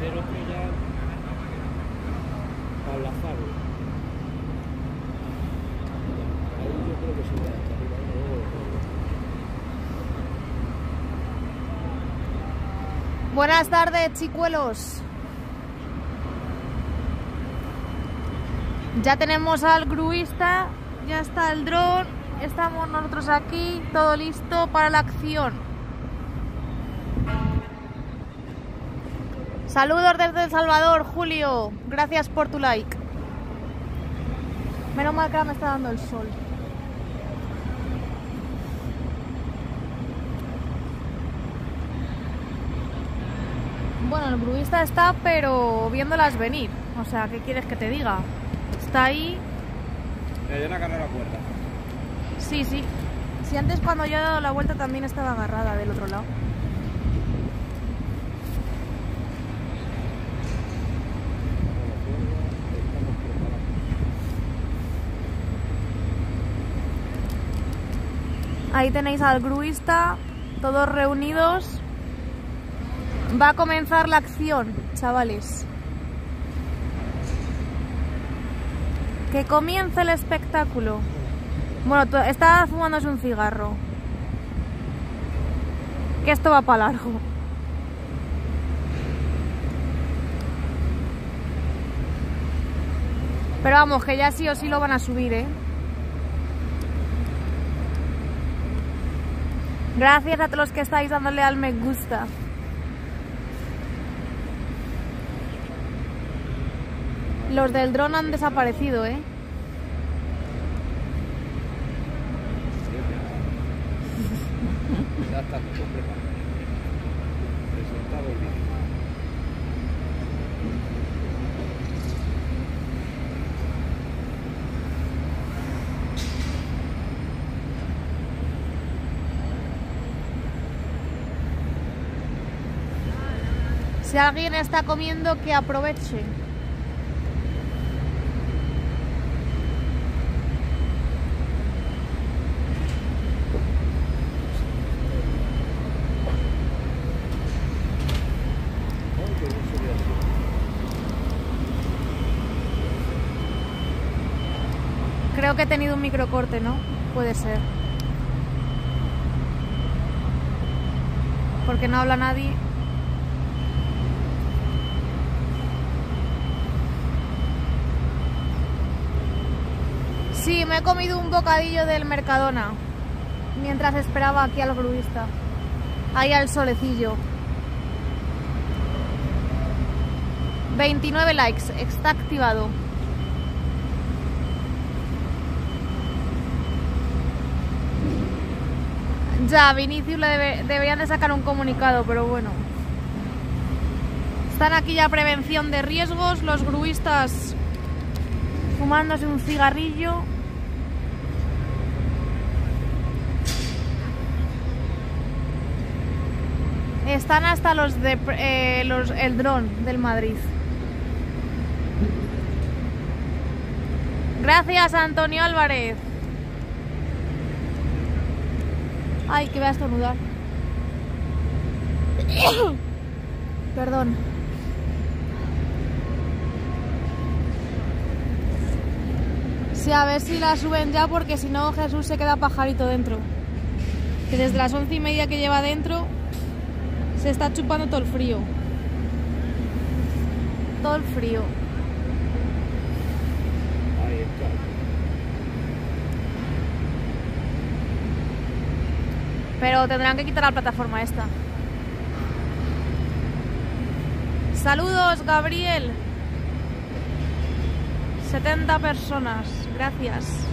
ya. Buenas tardes, chicuelos. Ya tenemos al gruista, ya está el dron, estamos nosotros aquí, todo listo para la acción. Saludos desde El Salvador, Julio. Gracias por tu like. Menos mal que ahora me está dando el sol. Bueno, el gruista está, pero viéndolas venir. O sea, ¿qué quieres que te diga? Está ahí. Le la cuerda. Sí, sí. Si antes cuando yo he dado la vuelta también estaba agarrada del otro lado. Estamos preparados. Ahí tenéis al gruista, todos reunidos. Va a comenzar la acción, chavales. Que comience el espectáculo. Bueno, está fumándose un cigarro. Que esto va para largo. Pero vamos, que ya sí o sí lo van a subir, ¿eh? Gracias a todos los que estáis dándole al me gusta. Los del dron han desaparecido, ¿eh? Ya está todo preparado. Presentado el vídeo. Si alguien está comiendo, que aproveche. Creo que he tenido un microcorte, ¿no? Puede ser. Porque no habla nadie. Me he comido un bocadillo del Mercadona mientras esperaba aquí al gruista. Ahí al solecillo. 29 likes, está activado. Ya, Vinicius le debe- deberían de sacar un comunicado, pero bueno. Están aquí ya prevención de riesgos, los gruistas fumándose un cigarrillo. Están hasta los de eh, los, el dron del Madrid. Gracias, Antonio Álvarez. Ay, que voy a estornudar. Perdón. Sí, a ver si la suben ya porque si no Jesús se queda pajarito dentro. Que desde las once y media que lleva dentro se está chupando todo el frío. Todo el frío. Ahí está. Pero tendrán que quitar la plataforma esta. Saludos, Gabriel. 70 personas. Gracias.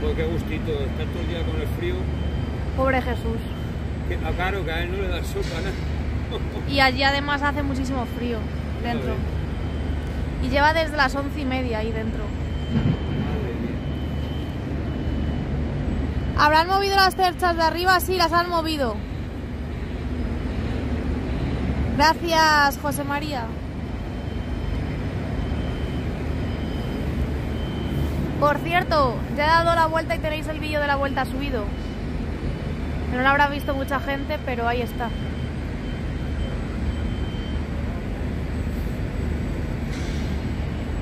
Pues qué gustito, estar todo el día con el frío. Pobre Jesús. Que, ah, claro, que a él no le da sopa, ¿no? Y allí además hace muchísimo frío dentro. Y lleva desde las once y media ahí dentro. Madre mía. ¿Habrán movido las cerchas de arriba? Sí, las han movido. Gracias, José María. Por cierto, ya he dado la vuelta y tenéis el vídeo de la vuelta subido. No lo habrá visto mucha gente, pero ahí está.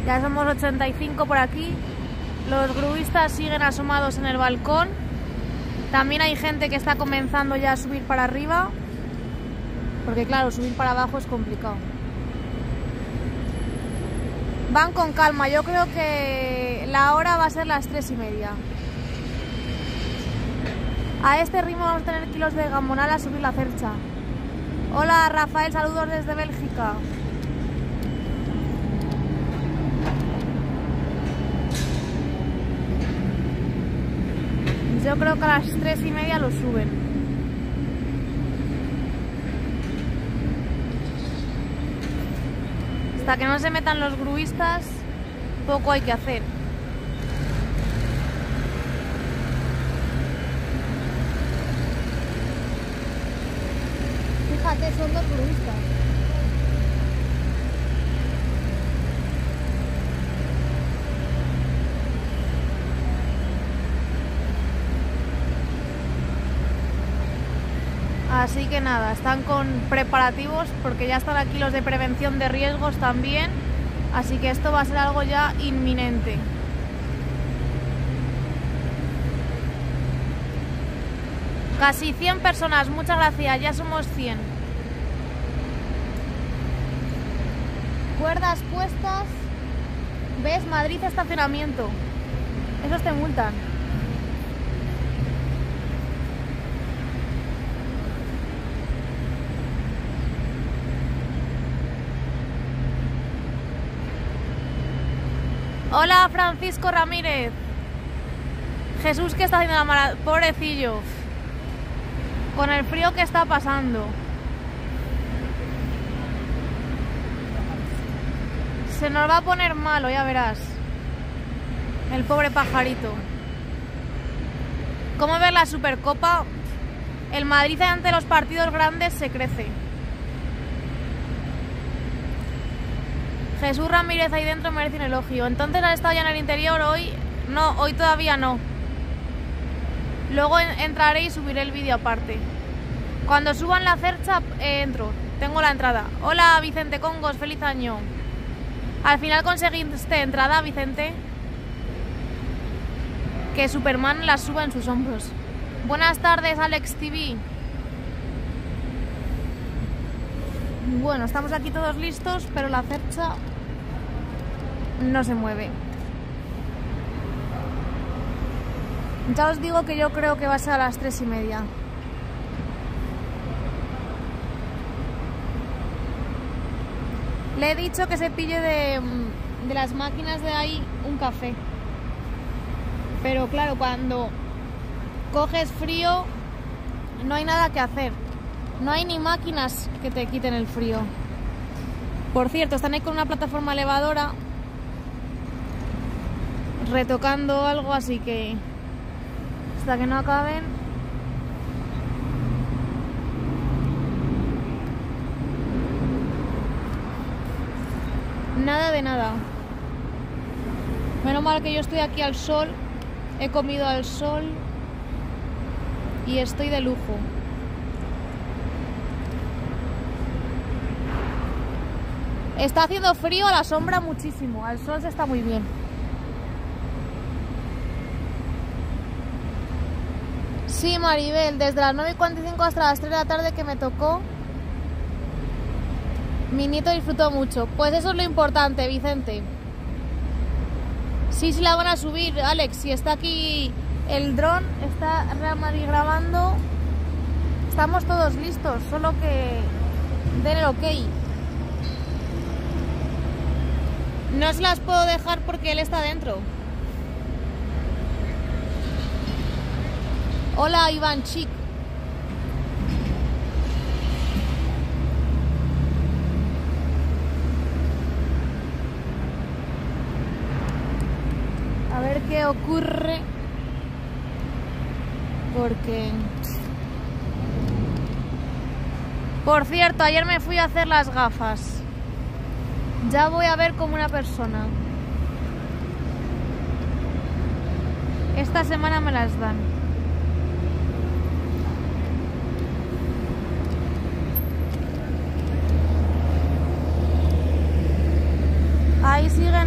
Ya somos 85 por aquí. Los gruistas siguen asomados en el balcón. También hay gente que está comenzando ya a subir para arriba. Porque claro, subir para abajo es complicado. Van con calma. Yo creo que la hora va a ser las tres y media. A este ritmo vamos a tener kilos de gamonal a subir la cercha. Hola Rafael, saludos desde Bélgica. Yo creo que a las tres y media lo suben. Hasta que no se metan los gruistas, poco hay que hacer. Fíjate, son dos gruistas. Así que nada, están con preparativos porque ya están aquí los de prevención de riesgos también. Así que esto va a ser algo ya inminente. Casi 100 personas, muchas gracias, ya somos 100. Cuerdas puestas. ¿Ves? Madrid estacionamiento. Esos te multan. Hola Francisco Ramírez. Jesús que está haciendo la maratón. Pobrecillo. Con el frío que está pasando. Se nos va a poner malo, ya verás. El pobre pajarito. ¿Cómo ver la Supercopa? El Madrid ante los partidos grandes se crece. Jesús Ramírez ahí dentro merece un elogio. Entonces has estado ya en el interior hoy. No, hoy todavía no. Luego entraré y subiré el vídeo aparte. Cuando suban la cercha, eh, entro. Tengo la entrada. Hola Vicente Congos, feliz año. Al final conseguiste entrada, Vicente. Que Superman la suba en sus hombros. Buenas tardes, Alex TV. Bueno, estamos aquí todos listos, pero la cercha no se mueve. Ya os digo que yo creo que va a ser a las tres y media. Le he dicho que se pille de, de las máquinas de ahí un café. Pero claro, cuando coges frío, no hay nada que hacer. No hay ni máquinas que te quiten el frío. Por cierto, están ahí con una plataforma elevadora retocando algo, así que hasta que no acaben. Nada de nada. Menos mal que yo estoy aquí al sol, he comido al sol y estoy de lujo. Está haciendo frío a la sombra muchísimo, al sol se está muy bien. Sí, Maribel, desde las 9 y 45 hasta las 3 de la tarde que me tocó, mi nieto disfrutó mucho. Pues eso es lo importante, Vicente. Sí, sí la van a subir, Alex. Si está aquí el dron, está Real Madrid grabando. Estamos todos listos, solo que den el ok. No se las puedo dejar porque él está dentro. Hola Iván Chic. A ver qué ocurre. Porque... Por cierto, ayer me fui a hacer las gafas. Ya voy a ver como una persona. Esta semana me las dan.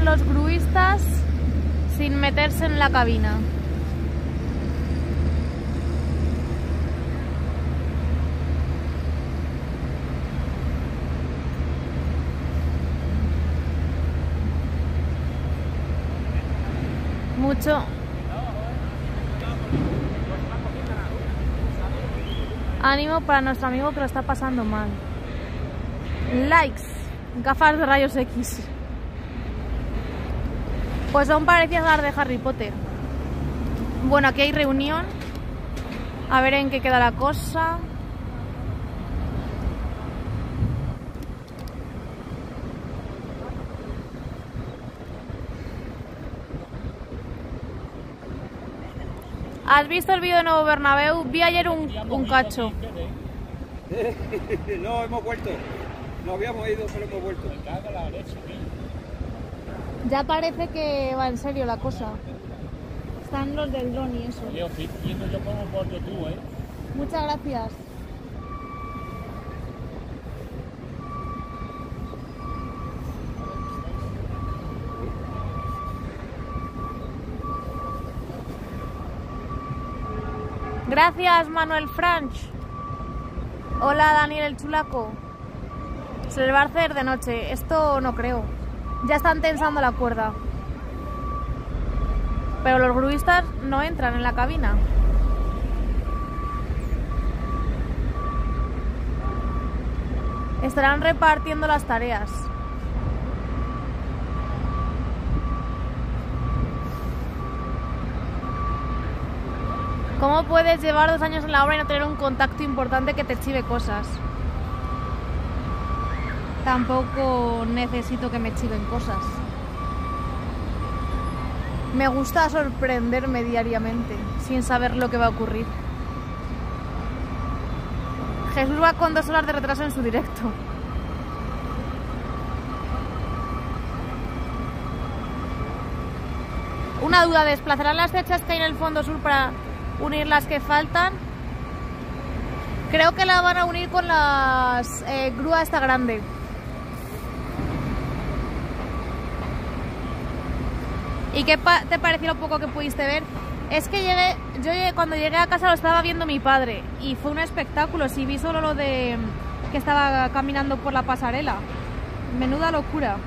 Los gruistas sin meterse en la cabina. Mucho. Ánimo para nuestro amigo que lo está pasando mal. Likes. Gafas de rayos X. Pues aún parecía hablar de Harry Potter. Bueno, aquí hay reunión. A ver en qué queda la cosa. ¿Has visto el vídeo de Nuevo Bernabéu? Vi ayer un, un cacho. no, hemos vuelto. No habíamos ido, pero hemos vuelto. Ya parece que va en serio la cosa. Están los del dron y eso. Yo estoy viendo yo como por YouTube, ¿eh? Muchas gracias. Gracias, Manuel Franch. Hola, Daniel el Chulaco. Se les va a hacer de noche. Esto no creo. Ya están tensando la cuerda. Pero los gruistas no entran en la cabina. Estarán repartiendo las tareas. ¿Cómo puedes llevar dos años en la obra y no tener un contacto importante que te chive cosas? Tampoco necesito que me chiven cosas. Me gusta sorprenderme diariamente, sin saber lo que va a ocurrir. Jesús va con dos horas de retraso en su directo. Una duda, ¿desplazarán las fechas que hay en el fondo sur para unir las que faltan? Creo que la van a unir con las eh, grúa esta grande. ¿Y qué te pareció lo poco que pudiste ver? Es que llegué, yo cuando llegué a casa lo estaba viendo mi padre y fue un espectáculo. Si vi solo lo de que estaba caminando por la pasarela. Menuda locura.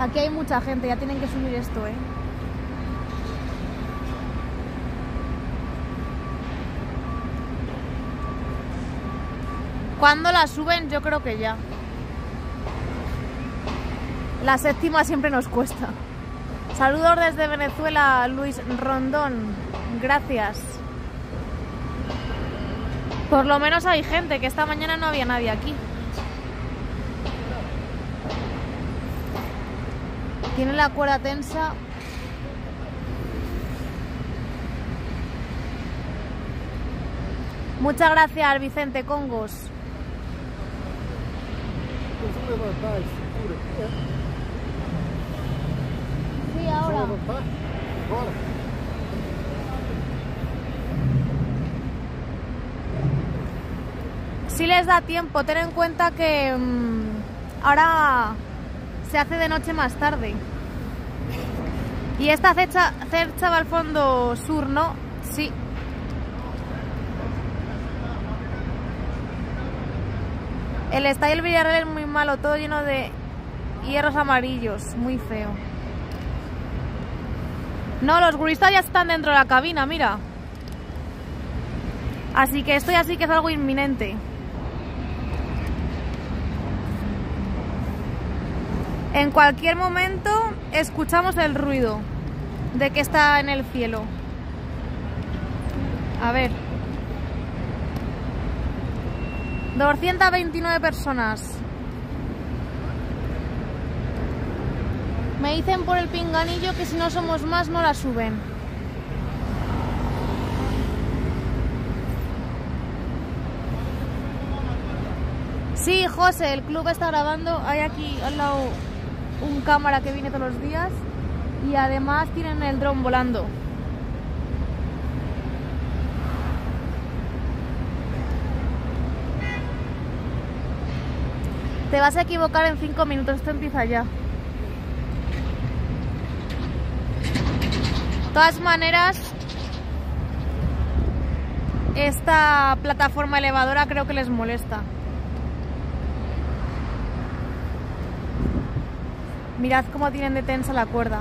Aquí hay mucha gente, ya tienen que subir esto, ¿eh? ¿Cuándo la suben? Yo creo que ya. La séptima siempre nos cuesta. Saludos desde Venezuela, Luis Rondón. Gracias. Por lo menos hay gente, que esta mañana no había nadie aquí. Tiene la cuerda tensa. Muchas gracias, Vicente Congos. Sí, ahora. Si les da tiempo, ten en cuenta que mm, ahora se hace de noche más tarde. Y esta cercha, cercha va al fondo sur, ¿no? Sí. El estadio del Villarreal es muy malo, todo lleno de hierros amarillos, muy feo. No, los guristas ya están dentro de la cabina, mira. Así que esto ya sí que es algo inminente. En cualquier momento escuchamos el ruido de que está en el cielo. A ver. 229 personas. Me dicen por el pinganillo que si no somos más no la suben. Sí, José, el club está grabando. Hay aquí al lado un cámara que viene todos los días y además tienen el dron volando. Te vas a equivocar en 5 minutos, esto empieza ya. Todas maneras, esta plataforma elevadora creo que les molesta. Mirad cómo tienen de tensa la cuerda.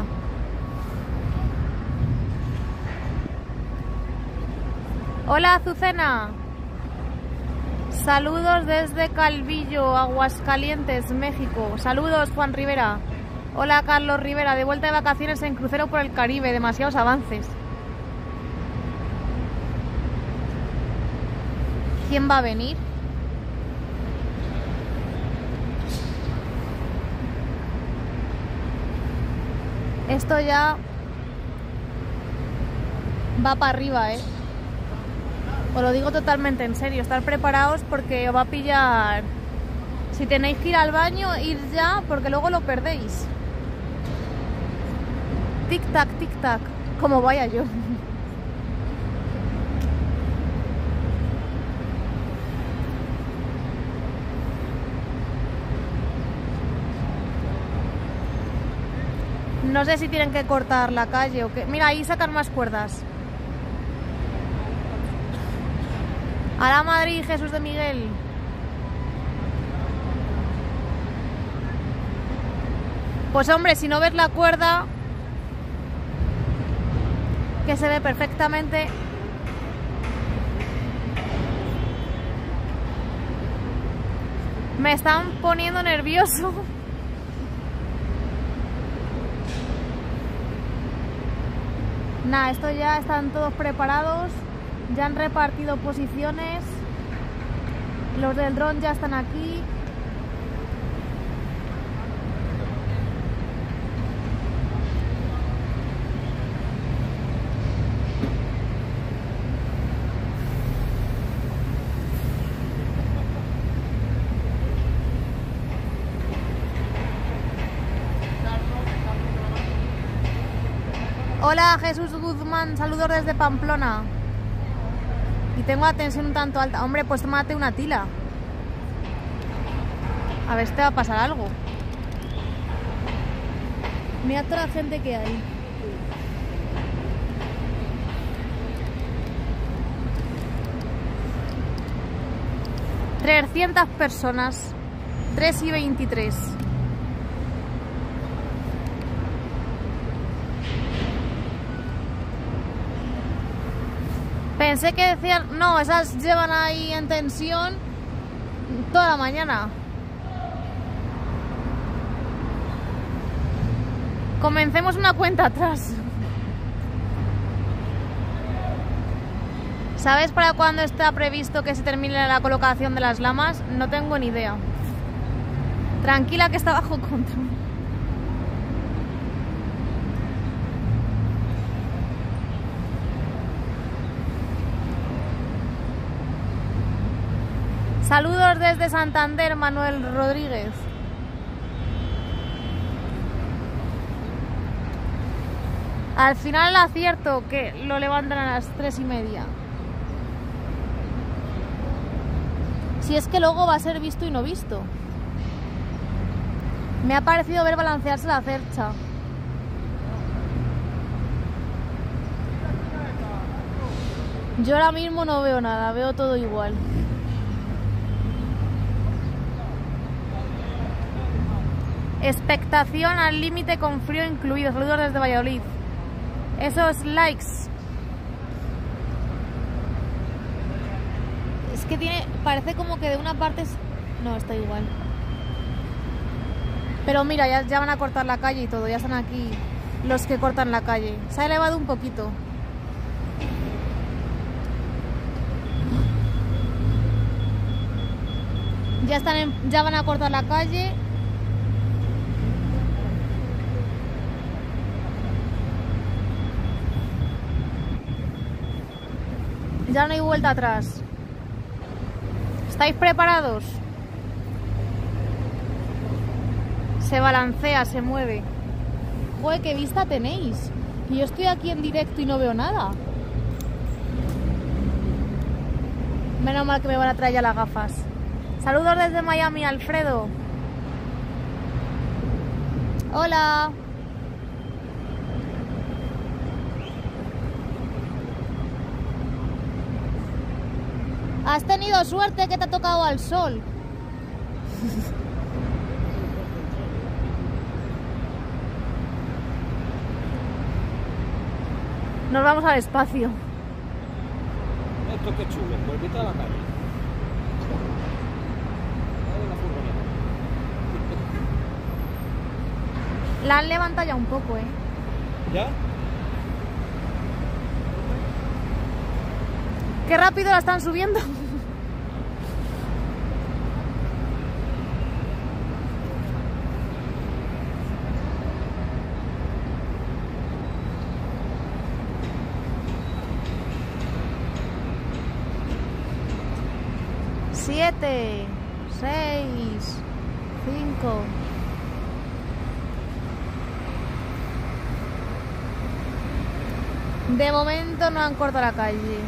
Hola Azucena. Saludos desde Calvillo, Aguascalientes, México. Saludos Juan Rivera. Hola Carlos Rivera, de vuelta de vacaciones en crucero por el Caribe, demasiados avances. ¿Quién va a venir? Esto ya va para arriba, ¿eh? Os lo digo totalmente en serio, estar preparados porque os va a pillar... Si tenéis que ir al baño, ir ya porque luego lo perdéis. Tic tac, tic tac, como vaya yo. No sé si tienen que cortar la calle o qué. Mira, ahí sacan más cuerdas. A la Madrid, Jesús de Miguel. Pues hombre, si no ves la cuerda, que se ve perfectamente. Me están poniendo nervioso. Nada, esto ya están todos preparados, ya han repartido posiciones, los del dron ya están aquí. Hola Jesús Guzmán, saludos desde Pamplona. Y tengo la tensión un tanto alta. Hombre, pues tómate una tila. A ver si te va a pasar algo. Mira toda la gente que hay. Trescientas personas. 3 y 23. Pensé que decían, no, esas llevan ahí en tensión toda la mañana. Comencemos una cuenta atrás. ¿Sabes para cuándo está previsto que se termine la colocación de las lamas? No tengo ni idea. Tranquila que está bajo control. Saludos desde Santander, Manuel Rodríguez. Al final acierto que lo levantan a las tres y media. Si es que luego va a ser visto y no visto. Me ha parecido ver balancearse la cercha. Yo ahora mismo no veo nada, veo todo igual. Expectación al límite con frío incluido. Saludos desde Valladolid. Esos likes. Es que tiene. Parece como que de una parte. Es... No, está igual. Pero mira, ya, ya van a cortar la calle y todo. Ya están aquí los que cortan la calle. Se ha elevado un poquito. Ya, están ya van a cortar la calle. Ya no hay vuelta atrás. ¿Estáis preparados? Se balancea, se mueve. Joder, qué vista tenéis. Y yo estoy aquí en directo y no veo nada. Menos mal que me van a traer ya las gafas. Saludos desde Miami, Alfredo. Hola. Has tenido suerte que te ha tocado al sol. Nos vamos al espacio. Esto qué chulo, vuelvita a la calle. La han levantado ya un poco, ¿eh? ¿Ya? Qué rápido la están subiendo. Siete, seis, cinco. De momento no han cortado la calle.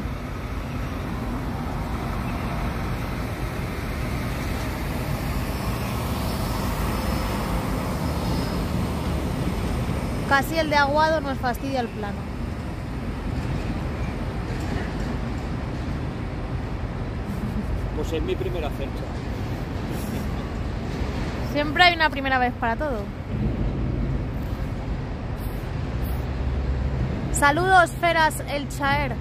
Casi el de aguado nos fastidia el plano. Pues es mi primera fecha. Siempre hay una primera vez para todo. Saludos, Feras El Chaer.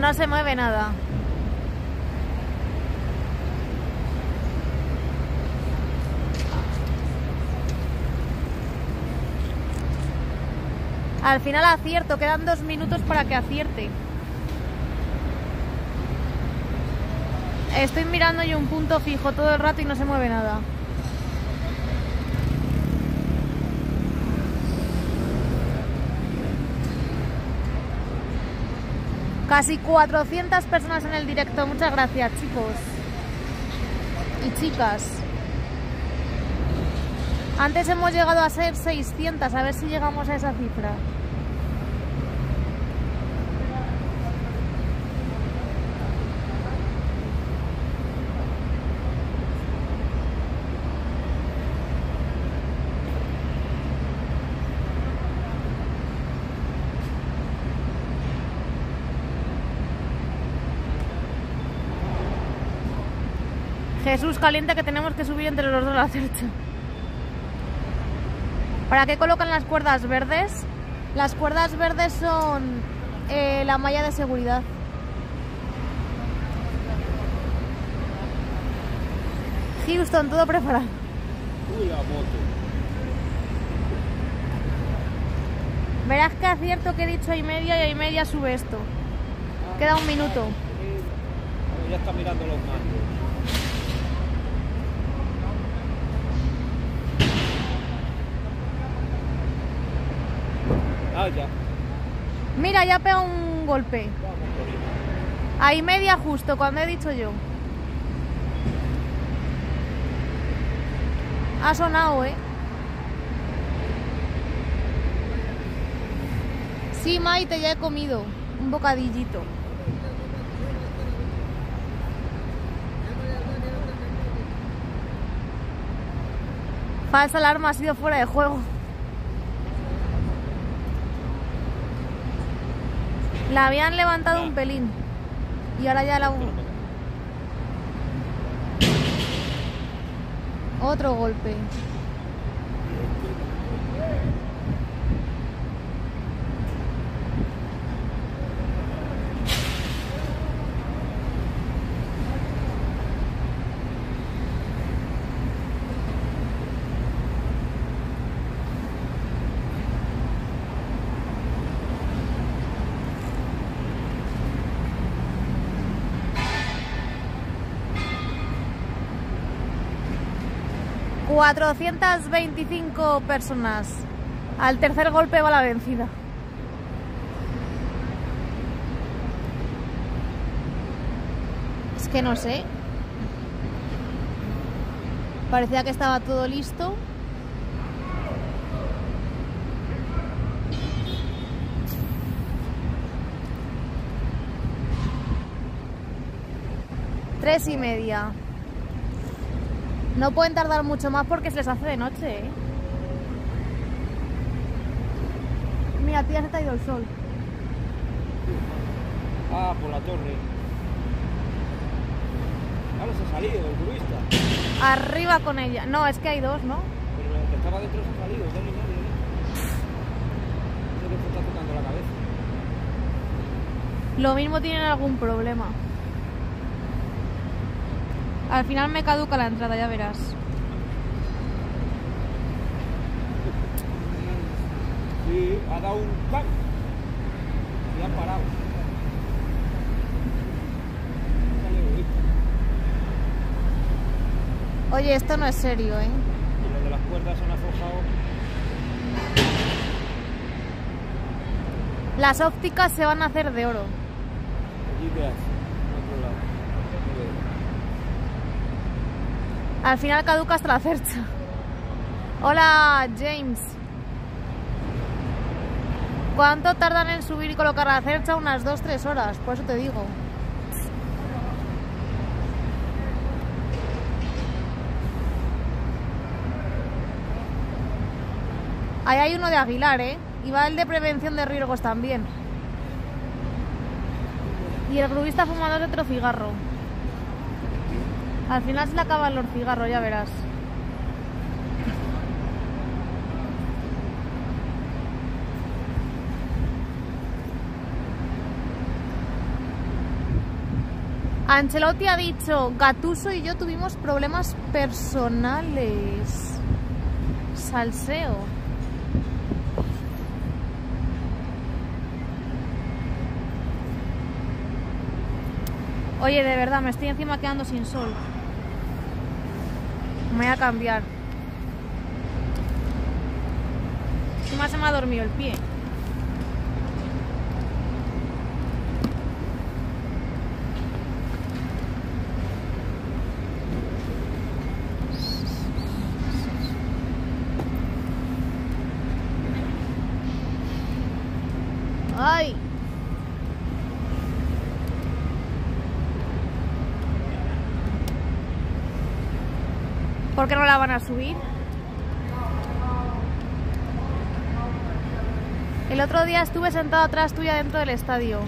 No se mueve nada. Al final acierto, quedan dos minutos para que acierte. Estoy mirando yo un punto fijo todo el rato y no se mueve nada. Casi 400 personas en el directo. Muchas gracias, chicos. Y chicas. Antes hemos llegado a ser 600. A ver si llegamos a esa cifra. Jesús calienta que tenemos que subir entre los dos la cercha. ¿Para qué colocan las cuerdas verdes? Las cuerdas verdes son eh, la malla de seguridad. Houston, todo preparado. Uy, la moto. Verás que acierto que he dicho y media y y media sube esto. Queda un minuto. Ya está mirando los mandos. Ah, ya. Mira, ya pega un golpe. Ahí media justo, cuando he dicho yo. Ha sonado, ¿eh? Sí, Maite, ya he comido un bocadillito. Falsa alarma ha sido fuera de juego. La habían levantado un pelín. Y ahora ya la... Otro golpe. 425 personas. Al tercer golpe va la vencida. Es que no sé. Parecía que estaba todo listo. Tres y media. No pueden tardar mucho más porque se les hace de noche, ¿eh? Mira, tía, se te ha ido el sol. Ah, por la torre. Ahora se ha salido el turista. Arriba con ella. No, es que hay dos, ¿no? Pero el que estaba dentro se ha salido, dos y medio. ¿eh? Que te está tocando la cabeza. Lo mismo tienen algún problema. Al final me caduca la entrada, ya verás. Sí, ha dado un ¡pam! Y ha parado. Oye, esto no es serio, ¿eh? Y los de las cuerdas han aflojado. Las ópticas se van a hacer de oro. Allí qué hace, en otro lado. No veo. Al final caduca hasta la cercha. Hola, James. ¿Cuánto tardan en subir y colocar la cercha? Unas 2-3 horas, por eso te digo. Ahí hay uno de Aguilar, ¿eh? Y va el de prevención de riesgos también. Y el grubista fumador de otro cigarro. Al final se le acaban los cigarros, ya verás. Ancelotti ha dicho, Gatuso y yo tuvimos problemas personales. Salseo. Oye, de verdad, me estoy encima quedando sin sol. Me voy a cambiar. Encima se me ha dormido el pie. ¡Ay! ¿Por qué no la van subir? El otro día estuve sentado atrás tuya dentro del estadio.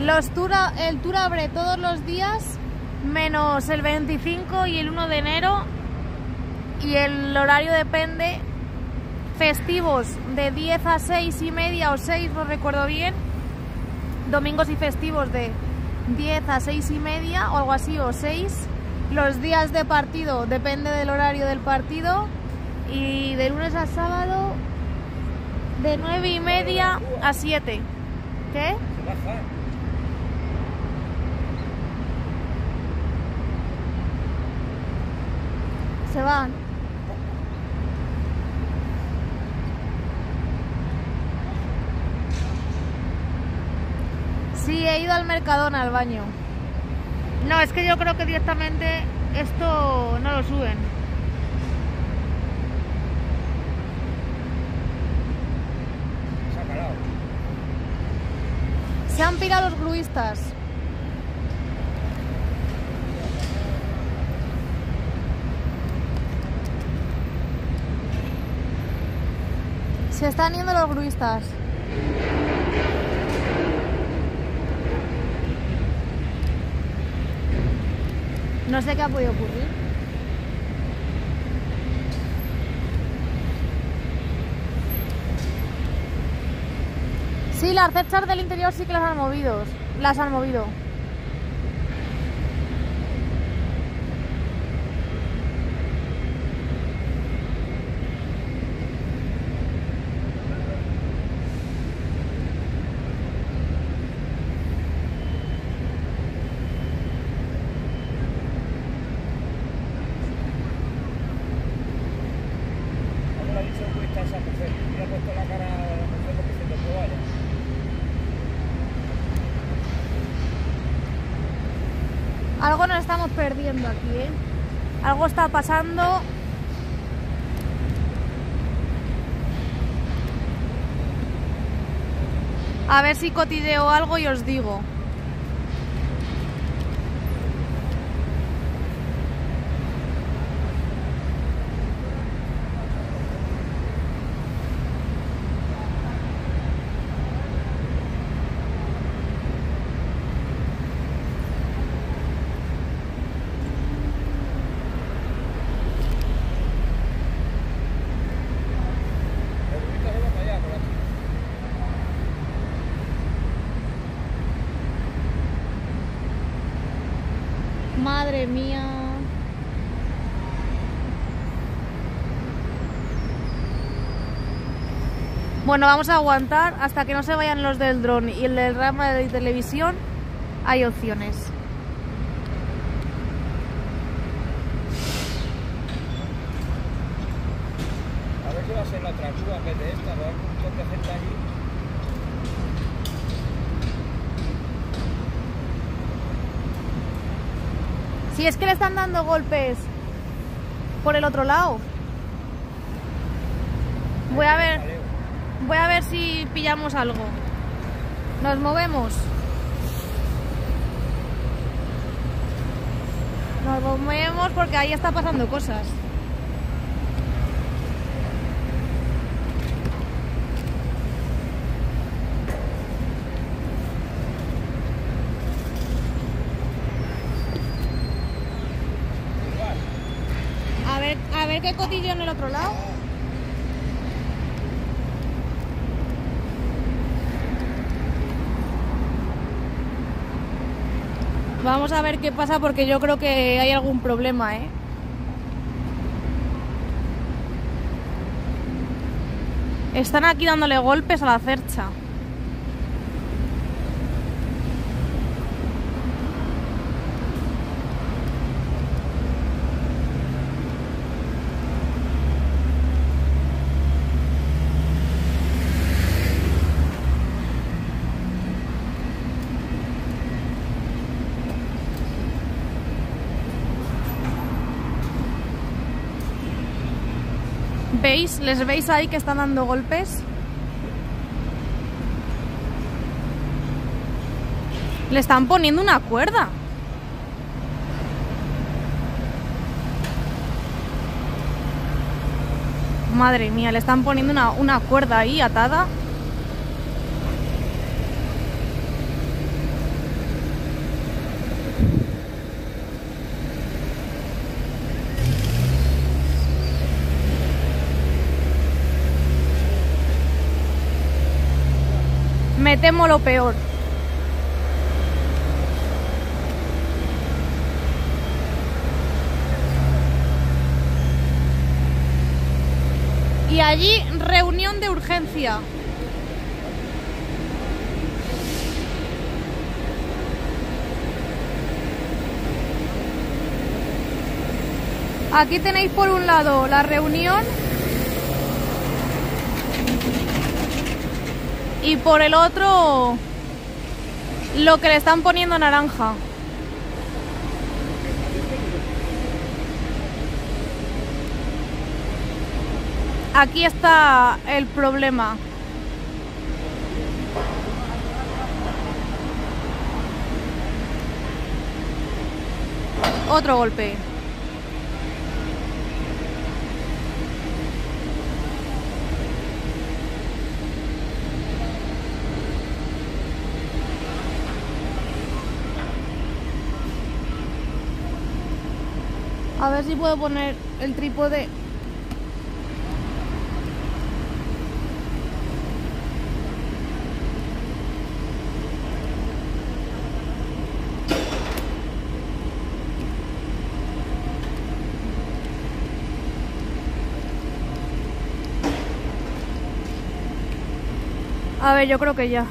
Los tour, el tour abre todos los días, menos el 25 y el 1 de enero. Y el horario depende. Festivos de 10 a 6 y media o 6, no recuerdo bien. Domingos y festivos de 10 a 6 y media o algo así, o 6. Los días de partido depende del horario del partido. Y de lunes a sábado de 9 y media a 7. ¿Qué? Se van. Sí, he ido al Mercadona al baño. No, es que yo creo que directamente esto no lo suben. Se ha calado. Se han pirado los gruistas. Se están yendo los gruistas. No sé qué ha podido ocurrir. Sí, las cerchas del interior sí que las han movido. Las han movido. ¿Cómo le ha dicho el turista a esa mujer? Le ha puesto la cara a la mujer porque se tocó vaya. Algo nos estamos perdiendo aquí, ¿eh? Algo está pasando. A ver si cotideo algo y os digo. El burrito se va para allá, por aquí. Madre mía. Bueno, vamos a aguantar hasta que no se vayan los del dron y el del rama de televisión. Hay opciones. A ver si va a ser la otra Cuba vez de esta, va a haber un montón de gente allí. Si es que le están dando golpes por el otro lado. Voy a ver. Voy a ver si pillamos algo. Nos movemos. Nos movemos porque ahí está pasando cosas. A ver, a ver qué cotillo en el otro lado. Vamos a ver qué pasa porque yo creo que hay algún problema, ¿eh? Están aquí dándole golpes a la cercha. ¿Veis? ¿Les veis ahí que están dando golpes? Le están poniendo una cuerda. Madre mía, le están poniendo una, una cuerda ahí atada. Me temo lo peor. Y allí reunión de urgencia. Aquí tenéis por un lado la reunión y por el otro lo que le están poniendo naranja. Aquí está el problema. Otro golpe. A ver si puedo poner el trípode. A ver, yo creo que ya.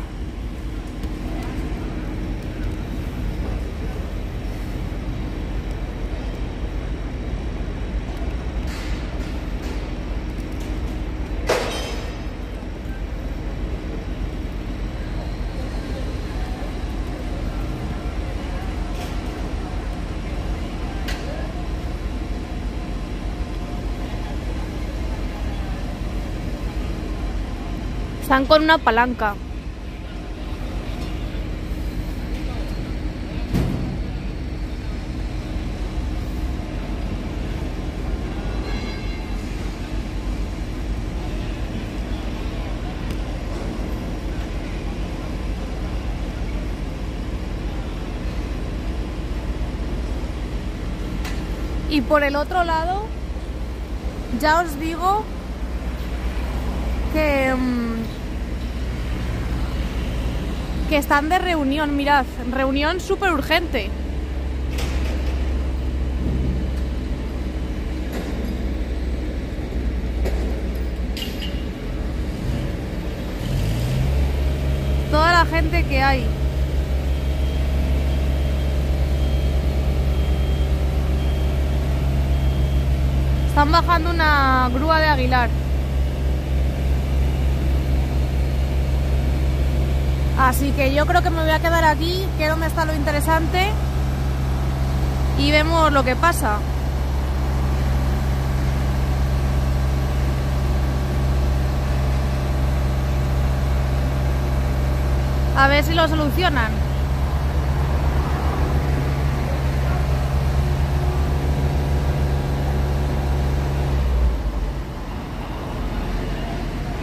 Están con una palanca. Y por el otro lado, ya os digo que, mm, que están de reunión, mirad, reunión súper urgente. Toda la gente que hay. Están bajando una grúa de Aguilar. Así que yo creo que me voy a quedar aquí, que es donde está lo interesante, y vemos lo que pasa. A ver si lo solucionan.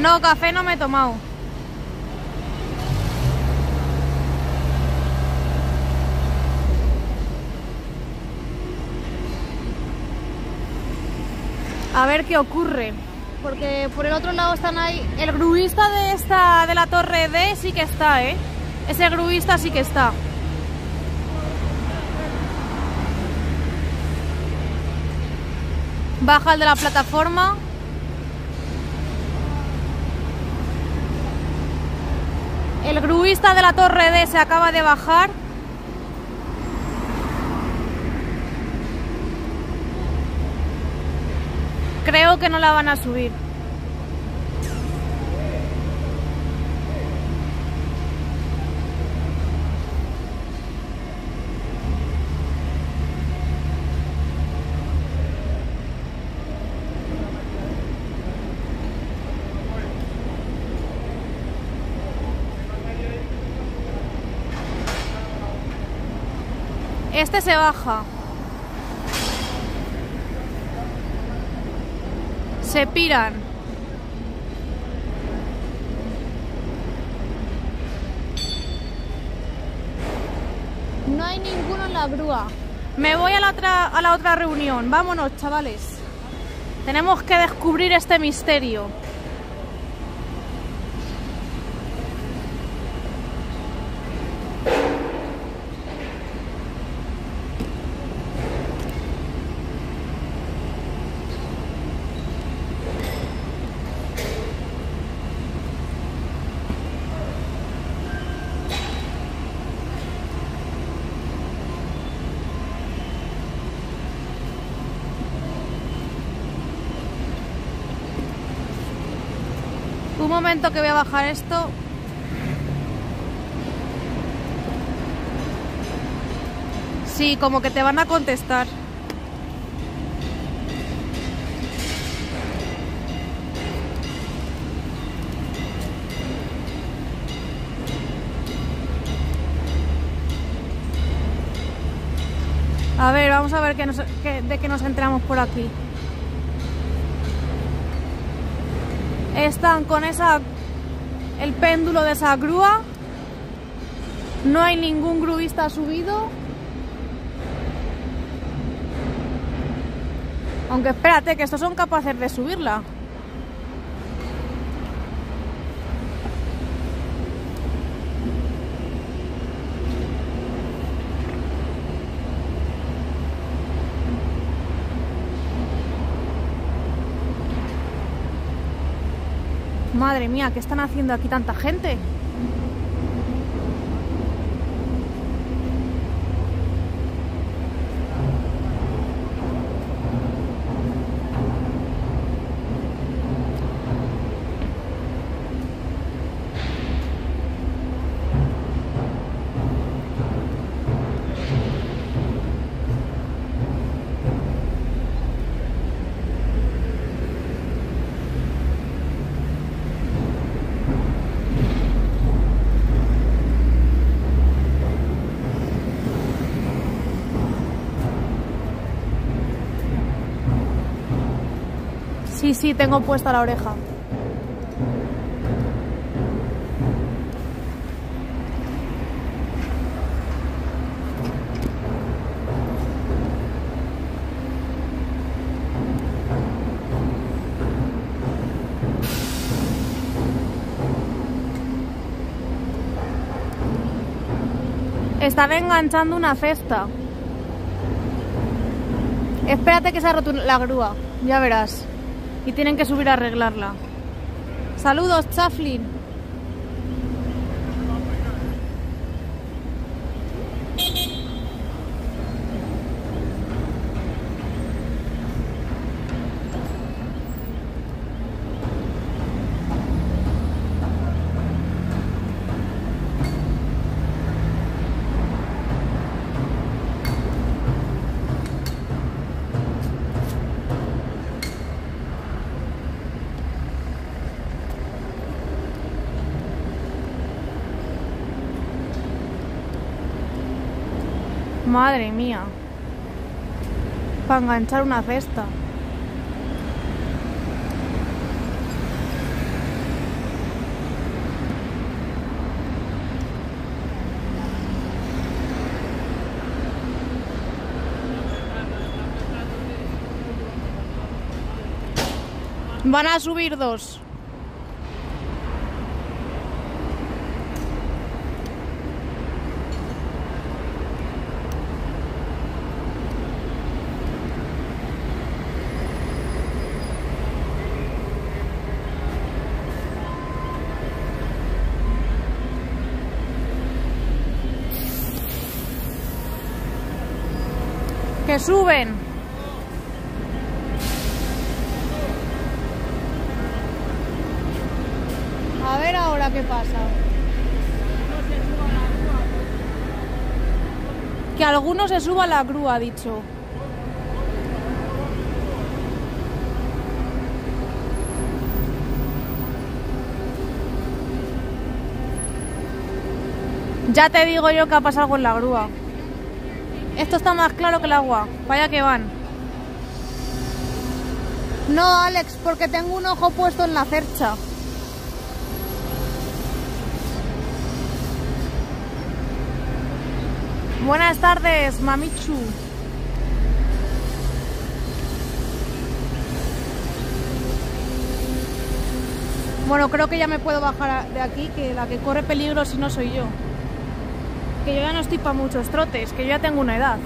No, café no me he tomado. A ver qué ocurre. Porque por el otro lado están ahí. El gruista de esta de la torre D sí que está, ¿eh? Ese gruista sí que está. Baja el de la plataforma. El gruista de la torre D se acaba de bajar. Que no la van a subir. Este se baja. Se piran. No hay ninguno en la grúa. Me voy a la otra, a la otra reunión. Vámonos, chavales. Tenemos que descubrir este misterio. Momento que voy a bajar esto. Sí, como que te van a contestar. A ver, vamos a ver qué nos- de qué nos enteramos por aquí. Están con esa el péndulo de esa grúa. No hay ningún gruista subido. Aunque espérate, que estos son capaces de subirla. Madre mía, ¿qué están haciendo aquí tanta gente? Sí, tengo puesta la oreja. Están enganchando una cesta. Espérate que se ha roto la grúa, ya verás. Y tienen que subir a arreglarla. Saludos, Chaflin. Madre mía. Para enganchar una cesta. Van a subir dos. Suben. A ver ahora qué pasa. Que alguno se suba a la grúa, ha dicho. Ya te digo yo que ha pasado con la grúa. Esto está más claro que el agua. Vaya que van. No, Alex, porque tengo un ojo puesto en la cercha. Buenas tardes, Mamichu. Bueno, creo que ya me puedo bajar de aquí, que la que corre peligro si no soy yo. Que yo ya no estoy para muchos trotes, que yo ya tengo una edad.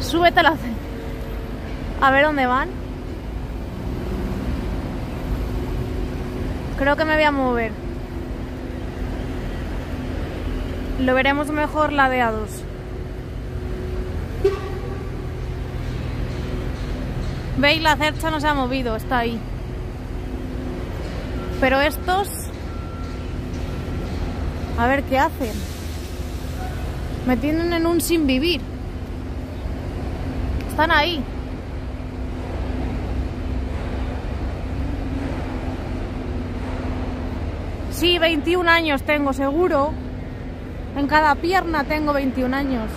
Súbete la... A ver dónde van. Creo que me voy a mover. Lo veremos mejor ladeados. ¿Veis? La cercha no se ha movido, está ahí. Pero estos... A ver qué hacen. Me tienen en un sin vivir. Están ahí. Sí, 21 años tengo, seguro. En cada pierna tengo 21 años.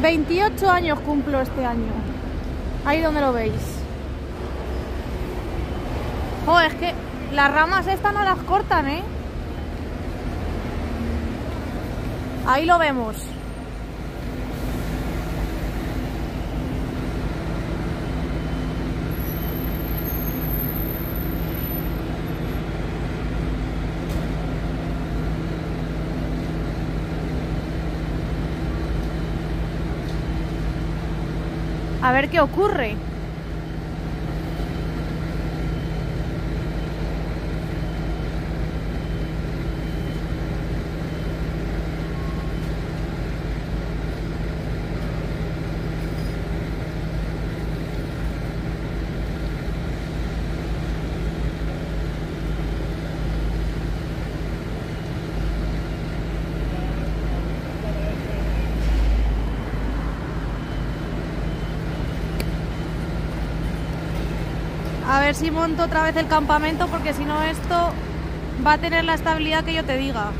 28 años cumplo este año. Ahí donde lo veis. Oh, es que las ramas estas no las cortan, ¿eh? Ahí lo vemos. A ver qué ocurre. Ver si monto otra vez el campamento porque si no esto va a tener la estabilidad que yo te diga.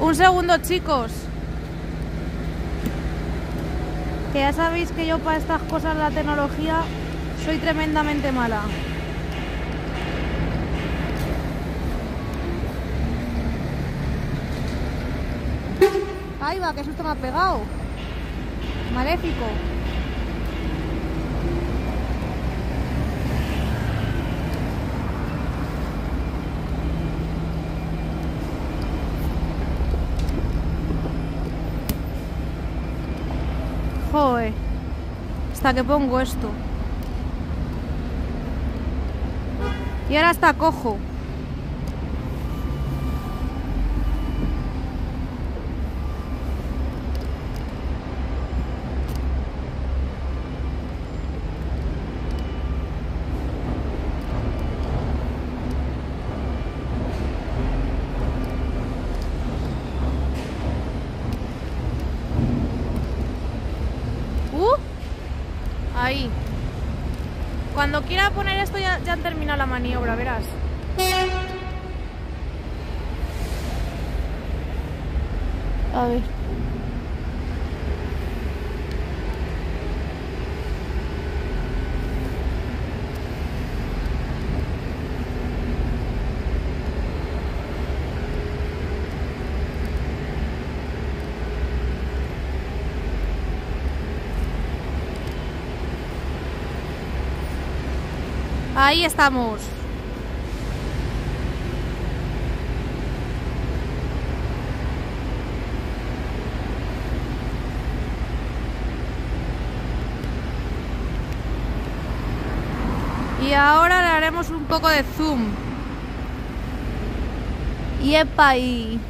Un segundo, chicos. Que ya sabéis que yo para estas cosas de la tecnología soy tremendamente mala. Ahí va, que susto me ha pegado. Maléfico. Joder. Hasta que pongo esto. Y ahora está cojo. Uh, ahí. Cuando quiera poner esto ya, ya han terminado la maniobra, verás. A ver. Ahí estamos. Y ahora le haremos un poco de zoom. Y epa ahí.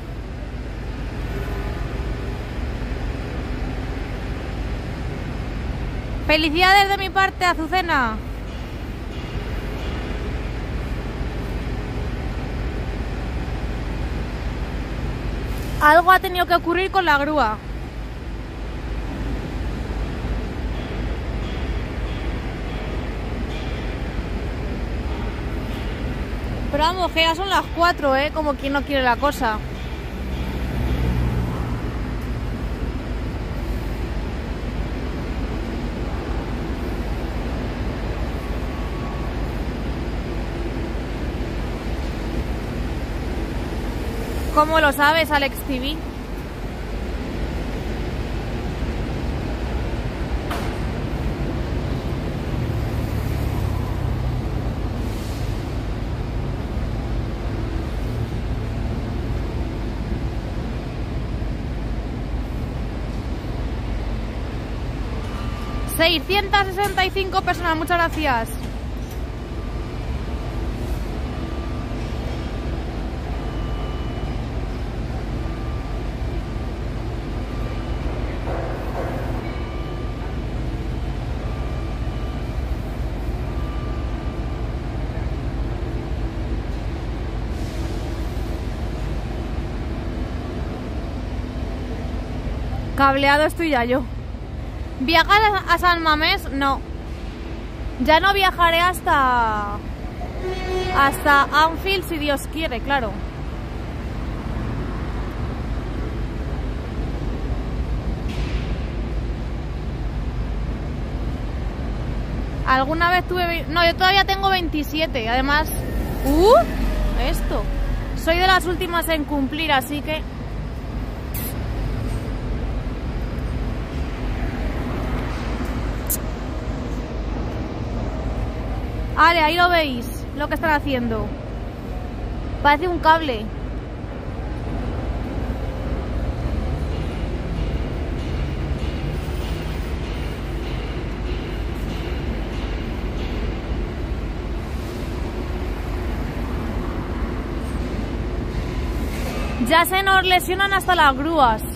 Felicidades de mi parte, Azucena. Algo ha tenido que ocurrir con la grúa. Pero vamos, que ya son las 4, ¿eh? Como quien no quiere la cosa. ¿Cómo lo sabes, Alex TV? ...665 personas, muchas gracias. Cableado estoy ya yo. ¿Viajar a San Mamés? No. Ya no viajaré hasta. hasta Anfield si Dios quiere, claro. Alguna vez tuve. ve- No, yo todavía tengo 27. Además. ¡Uh! Esto. Soy de las últimas en cumplir, así que. Vale, ahí lo veis, lo que están haciendo. Parece un cable. Ya se nos lesionan hasta las grúas.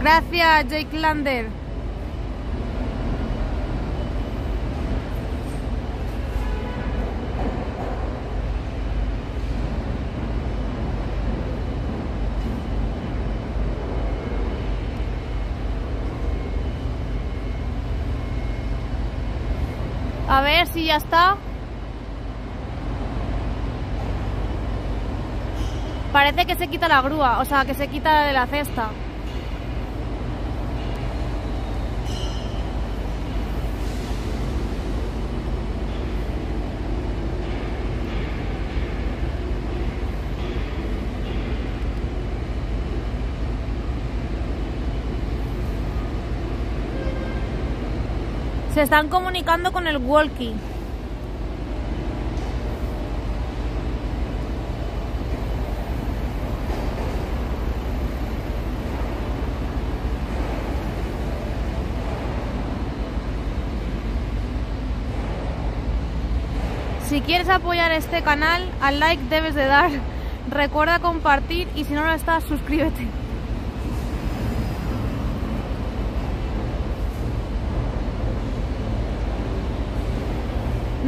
Gracias, Jake Lander. A ver si ya está. Parece que se quita la grúa, o sea, que se quita de la cesta. Se están comunicando con el walkie. Si quieres apoyar este canal, al like debes de dar. Recuerda compartir y si no lo estás, suscríbete.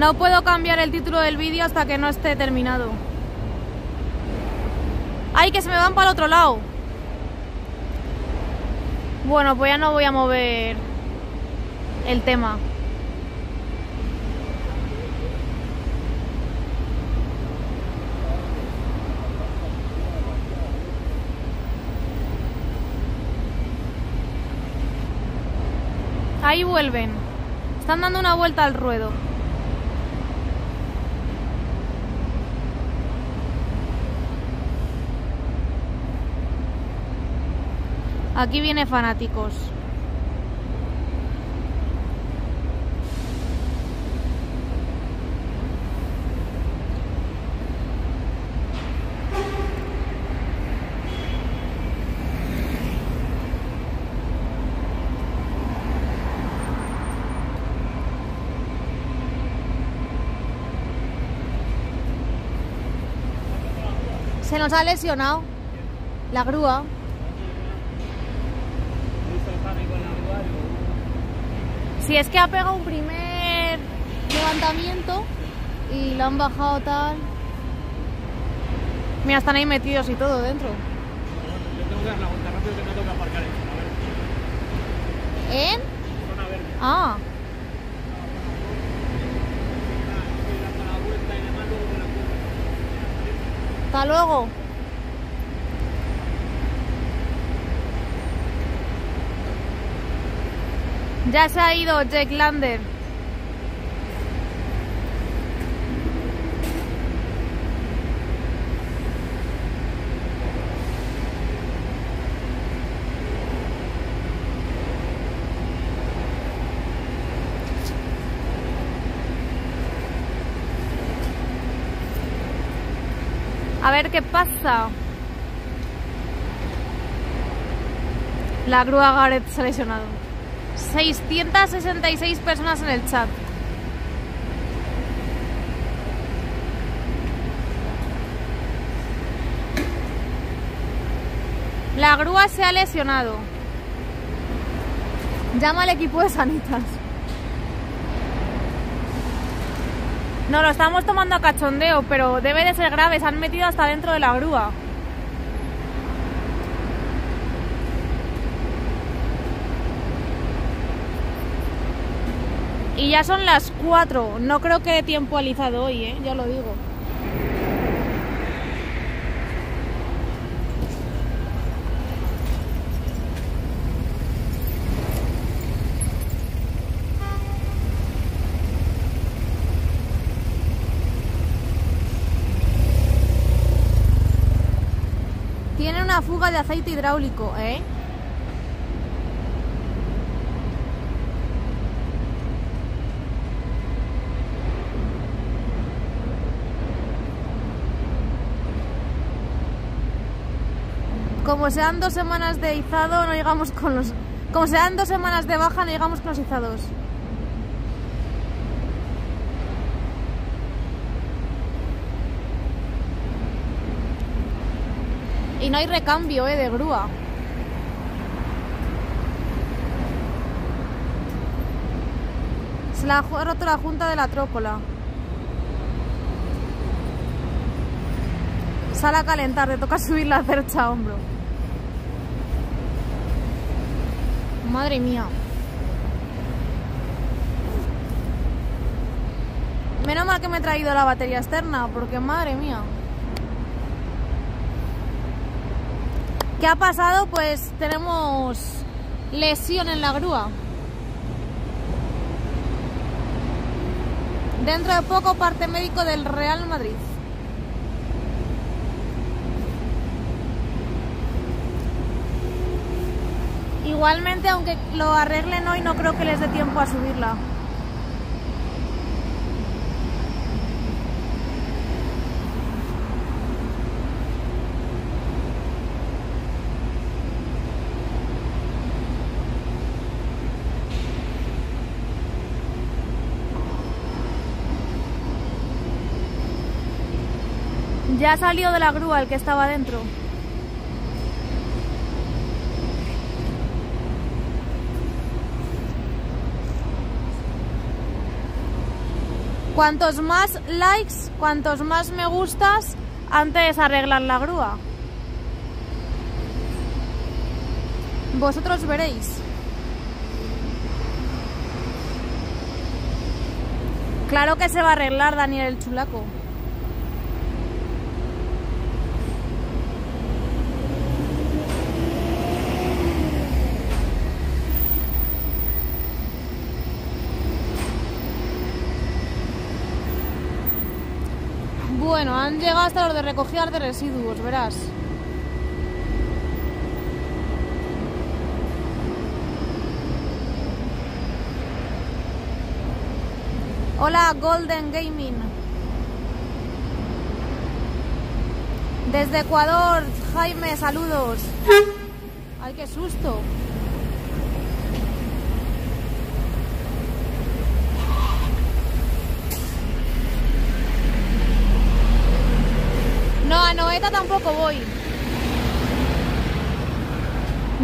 No puedo cambiar el título del vídeo hasta que no esté terminado. ¡Ay, que se me van para el otro lado! Bueno, pues ya no voy a mover el tema. Ahí vuelven. Están dando una vuelta al ruedo. Aquí viene fanáticos. Se nos ha lesionado la grúa. Si es que ha pegado un primer levantamiento y lo han bajado tal. Mira, están ahí metidos y todo dentro. Yo tengo que dar la vuelta rápido que me toca aparcar en zona verde. ¿En? Zona verde. Ah, Estoy dando la vuelta y demás luego con la curva. hasta luego. Ya se ha ido Jack Lander. A ver qué pasa. La grúa Gareth se ha lesionado. 666 personas en el chat. La grúa se ha lesionado. Llama al equipo de sanitas. No, lo estamos tomando a cachondeo, pero debe de ser grave. Se han metido hasta dentro de la grúa. Ya son las 4. No creo que dé tiempo alizado hoy, ¿eh? Ya lo digo. Tiene una fuga de aceite hidráulico, ¿eh? Como sean dos semanas de izado, no llegamos con los... Como sean dos semanas de baja, no llegamos con los izados. Y no hay recambio ¿eh? de grúa. Se la ha roto la junta de la trópola. Sale a calentar, te toca subir la cercha a hombro. Madre mía. Menos mal que me he traído la batería externa, porque madre mía. ¿Qué ha pasado? Pues tenemos lesión en la grúa. Dentro de poco parte médico del Real Madrid. Igualmente, aunque lo arreglen hoy, no creo que les dé tiempo a subirla. Ya salió de la grúa el que estaba dentro. Cuantos más likes, cuantos más me gustas, antes arreglar la grúa. Vosotros veréis. Claro que se va a arreglar, Daniel el Chulaco. Bueno, han llegado hasta los de recogida de residuos, verás. Hola, Golden Gaming. Desde Ecuador, Jaime, saludos. Ay, qué susto. No, a Tampoco voy.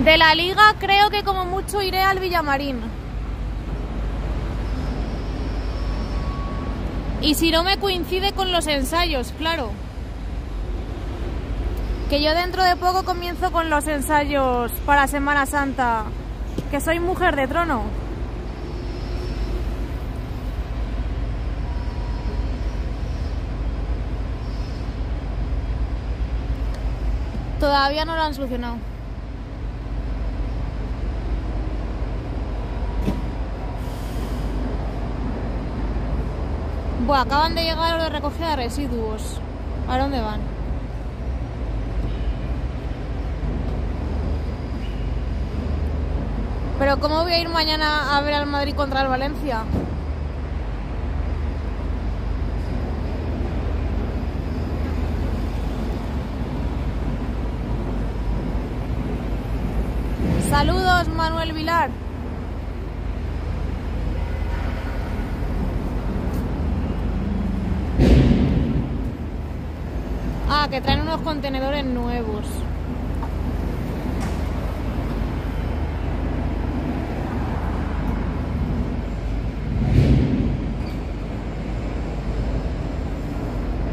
De la liga creo que como mucho iré al Villamarín. Y si no me coincide con los ensayos, claro. Que yo dentro de poco comienzo con los ensayos para Semana Santa. Que soy mujer de trono. Todavía no lo han solucionado. Bueno, acaban de llegar los de recogida de residuos. ¿A dónde van? Pero ¿cómo voy a ir mañana a ver al Madrid contra el Valencia? Saludos, Manuel Vilar. Ah, que traen unos contenedores nuevos.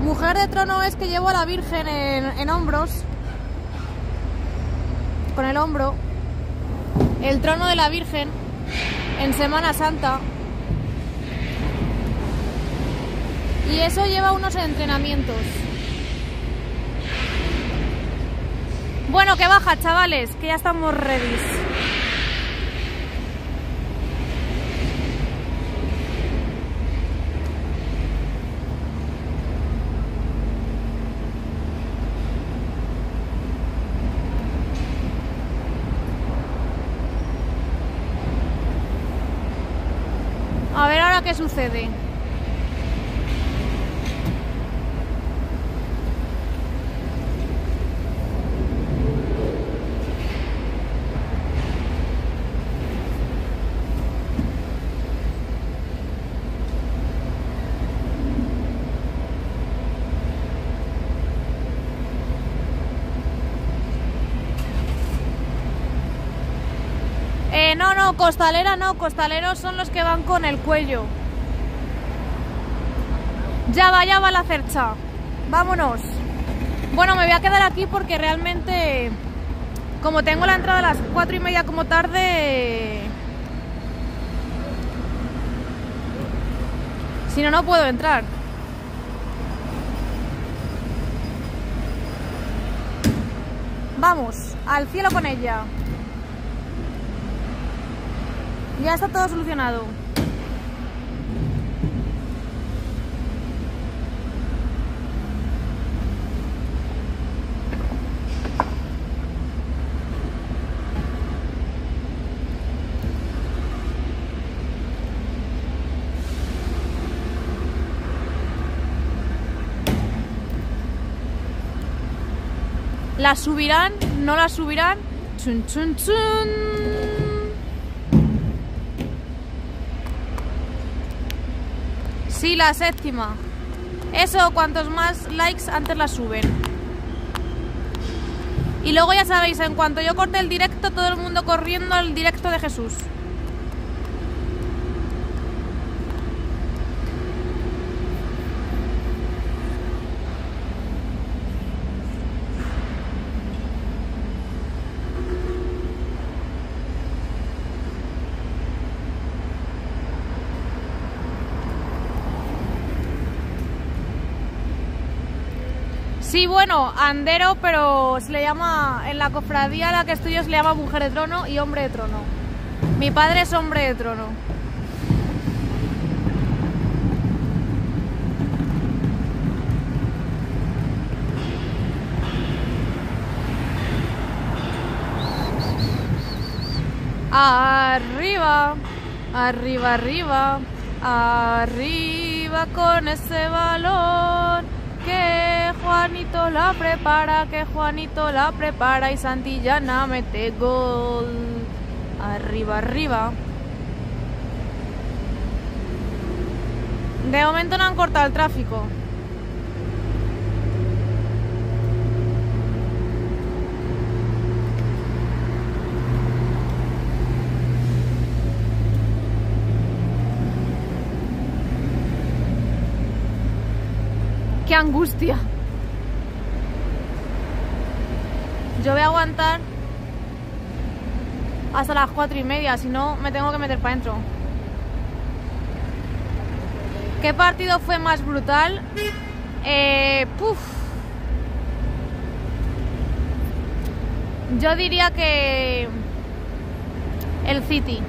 Mujer de trono es que llevo a la Virgen en, en hombros. Con el hombro. El trono de la Virgen en Semana Santa. Y eso lleva unos entrenamientos. Bueno, que baja, chavales, que ya estamos ready. A ver ahora qué sucede. Eh, costalera no, costaleros son los que van con el cuello. Ya va, ya va la cercha. Vámonos. Bueno, me voy a quedar aquí porque realmente, como tengo la entrada a las cuatro y media como tarde, si no, no puedo entrar. Vamos, al cielo con ella. Ya está todo solucionado. ¿La subirán? ¿No la subirán? Chun, chun, chun. Sí, la séptima. Eso, cuantos más likes antes la suben. Y luego ya sabéis, en cuanto yo corte el directo, todo el mundo corriendo al directo de Jesús. Sí, bueno, andero, pero se le llama, en la cofradía a la que estudio se le llama mujer de trono y hombre de trono. Mi padre es hombre de trono. Arriba, arriba, arriba, arriba con ese balón. Que Juanito la prepara, que Juanito la prepara y Santillana mete gol. Arriba, arriba. De momento no han cortado el tráfico. ¡Qué angustia! Yo voy a aguantar hasta las cuatro y media, si no me tengo que meter para adentro. ¿Qué partido fue más brutal? Eh, puf. Yo diría que el City.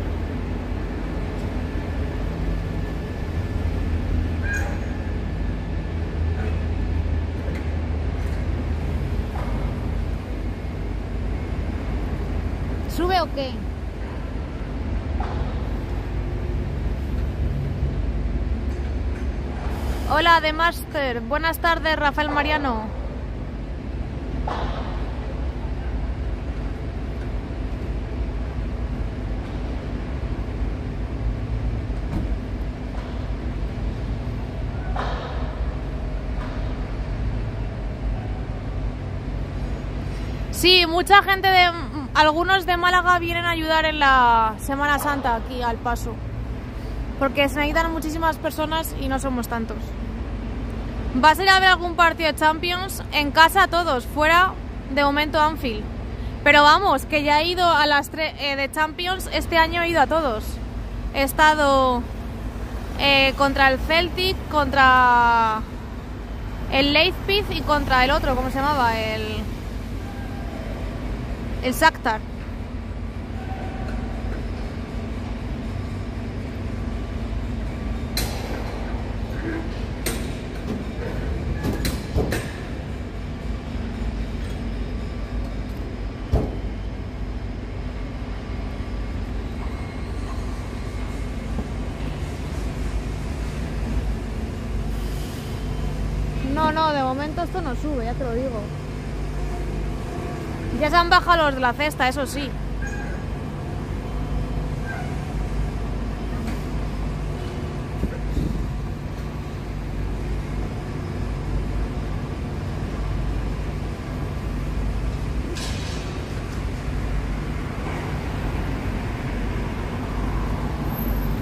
¿Sube Hola, The Master. Buenas tardes, Rafael Mariano. Sí, mucha gente de... Algunos de Málaga vienen a ayudar en la Semana Santa aquí al paso. Porque se necesitan muchísimas personas y no somos tantos. ¿Vas a ir a ver algún partido de Champions? En casa todos, fuera de momento Anfield. Pero vamos, que ya he ido a las eh, de Champions, este año he ido a todos. He estado eh, contra el Celtic, contra el Leipzig y contra el otro, ¿cómo se llamaba? El, el. No, no, de momento esto no sube, ya te lo digo. Ya se han bajado los de la cesta, eso sí.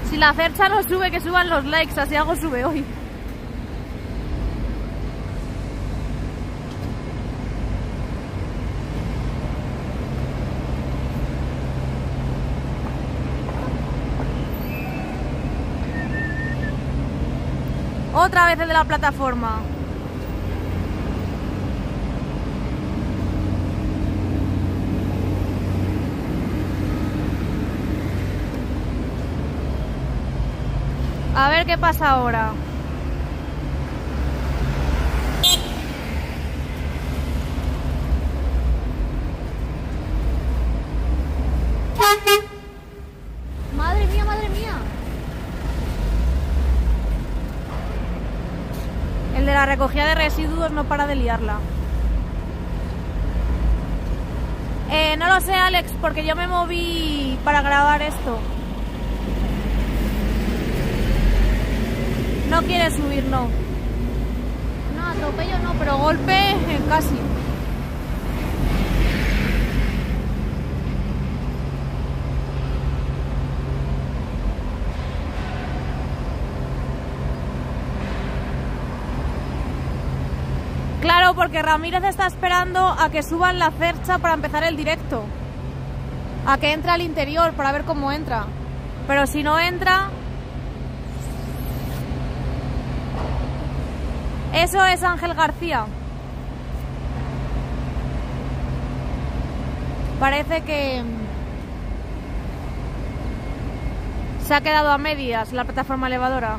Si la cercha no sube, que suban los likes, así algo sube hoy. Otra vez el de la plataforma. A ver qué pasa ahora. Madre mía, madre mía. El de la recogida de residuos no para de liarla. Eh, no lo sé, Alex, porque yo me moví para grabar esto. No quiere subir, no. No, atropello no, pero golpe eh, casi. Claro, Ramírez está esperando a que suban la cercha para empezar el directo. A que entre al interior para ver cómo entra. Pero si no entra... Eso es Ángel García. Parece que se ha quedado a medias la plataforma elevadora.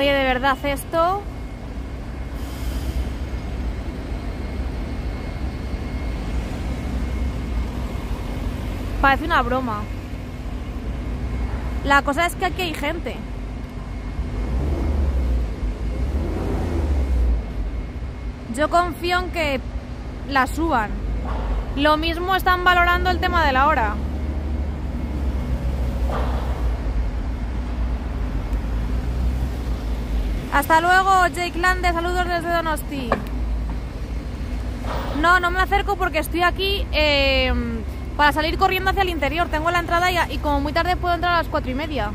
Oye, de verdad esto... Parece una broma. La cosa es que aquí hay gente. Yo confío en que la suban. Lo mismo están valorando el tema de la hora. Hasta luego, Jake Lande, saludos desde Donosti. No, no me acerco porque estoy aquí eh, para salir corriendo hacia el interior. Tengo la entrada y, y como muy tarde puedo entrar a las cuatro y media.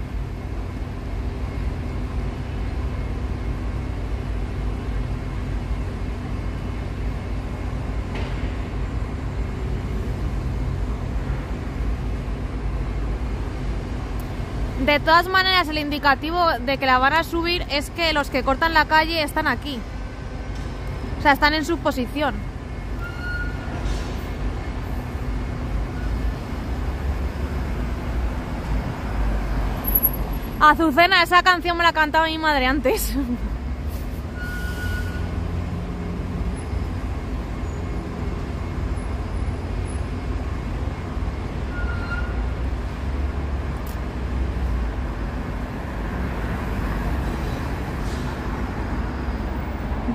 De todas maneras, el indicativo de que la van a subir es que los que cortan la calle están aquí. O sea, están en su posición. Azucena, esa canción me la cantaba mi madre antes.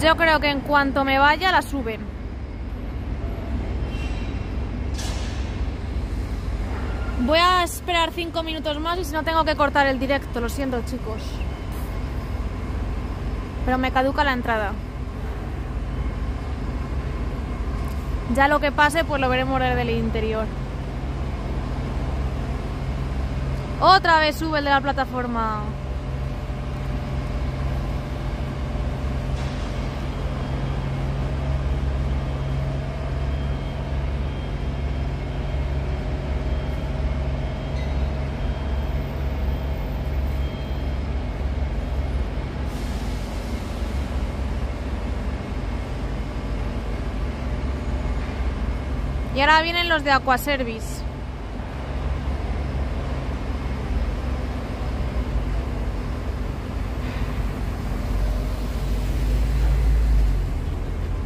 Yo creo que en cuanto me vaya la suben. Voy a esperar cinco minutos más y si no tengo que cortar el directo, lo siento chicos. Pero me caduca la entrada. Ya lo que pase pues lo veremos desde el interior. Otra vez sube el de la plataforma. Y ahora vienen los de Aquaservice.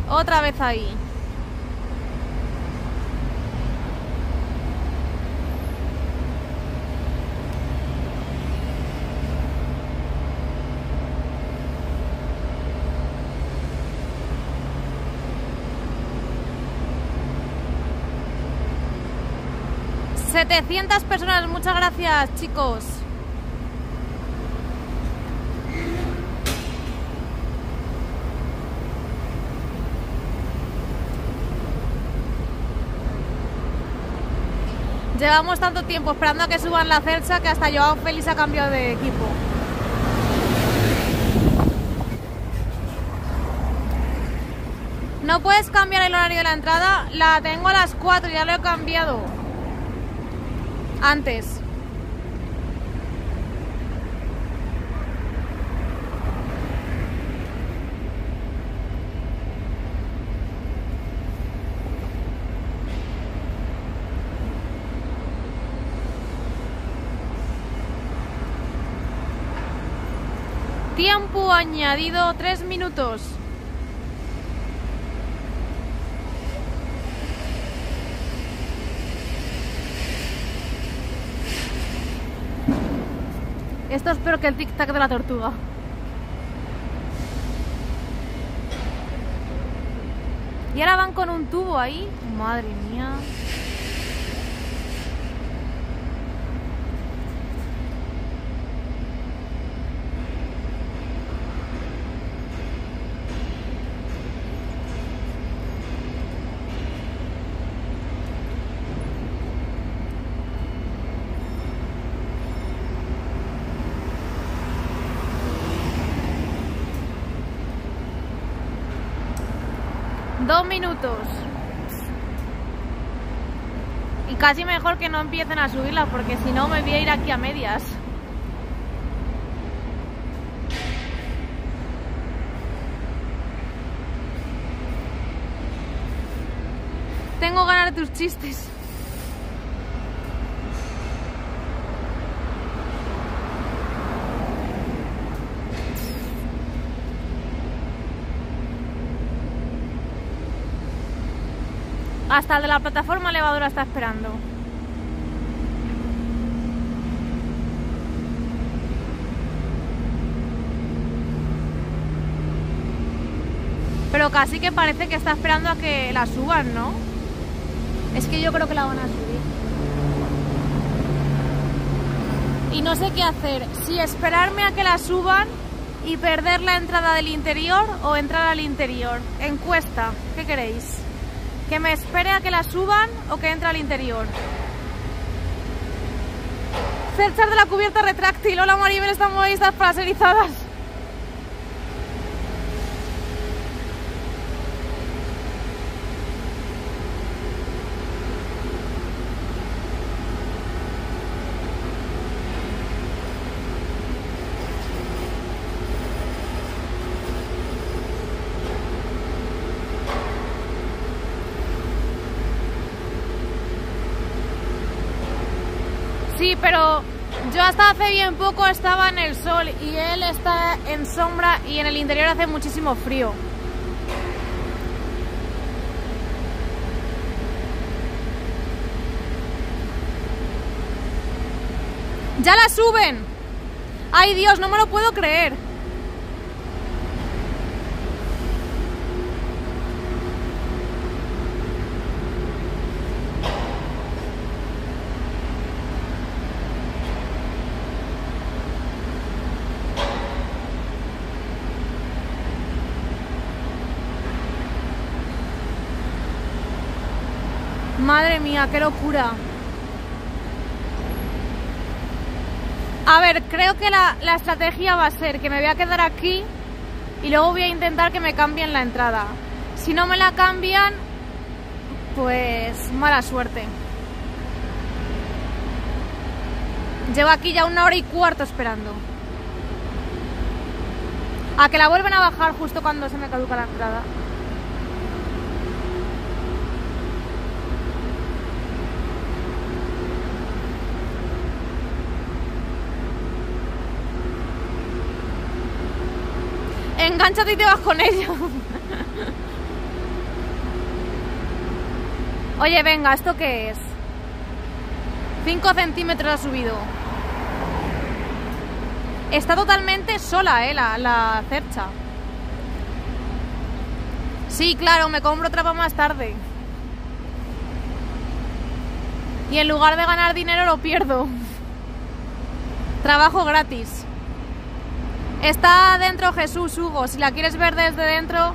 Otra vez ahí. ¡700 personas! Muchas gracias, chicos. Llevamos tanto tiempo esperando a que suban la cercha que hasta Joao Félix ha cambiado de equipo. No puedes cambiar el horario de la entrada. La tengo a las 4, ya lo he cambiado. Antes. Tiempo añadido 3 minutos. Esto es peor que el tic-tac de la tortuga. Y ahora van con un tubo ahí. Madre mía. Dos minutos. Y casi mejor que no empiecen a subirla porque si no me voy a ir aquí a medias. Tengo ganas de tus chistes. Hasta el de la plataforma elevadora está esperando. Pero casi que parece que está esperando a que la suban, ¿no? Es que yo creo que la van a subir. Y no sé qué hacer. Si esperarme a que la suban y perder la entrada del interior o entrar al interior. Encuesta, ¿qué queréis? ¿Que me espere a que la suban o que entre al interior? Cerchar de la cubierta retráctil. Hola Maribel, estamos ahí, estas plaserizadas. Sí, pero yo hasta hace bien poco estaba en el sol y él está en sombra y en el interior hace muchísimo frío. ¡Ya la suben! ¡Ay Dios, no me lo puedo creer! Madre mía, qué locura. A ver, creo que la, la, estrategia va a ser que me voy a quedar aquí y luego voy a intentar que me cambien la entrada. Si no me la cambian, pues mala suerte. Llevo aquí ya una hora y cuarto esperando. A que la vuelvan a bajar justo cuando se me caduca la entrada. Engánchate y te vas con ello. Oye, venga, ¿esto qué es? 5 centímetros ha subido. Está totalmente sola, ¿eh? La, la cercha. Sí, claro, me compro otra para más tarde. Y en lugar de ganar dinero lo pierdo. Trabajo gratis. Está dentro Jesús Hugo. Si la quieres ver desde dentro,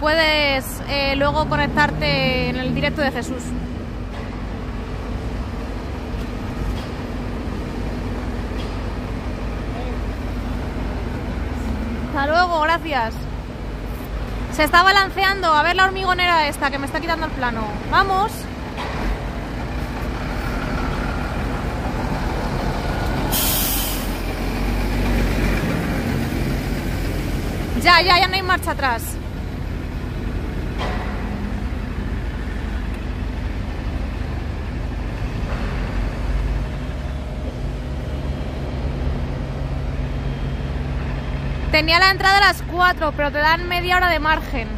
puedes eh, luego conectarte en el directo de Jesús. Hasta luego, gracias. Se está balanceando. A ver la hormigonera esta que me está quitando el plano. Vamos. Ya, ya, ya no hay marcha atrás. Tenía la entrada a las 4, pero te dan media hora de margen.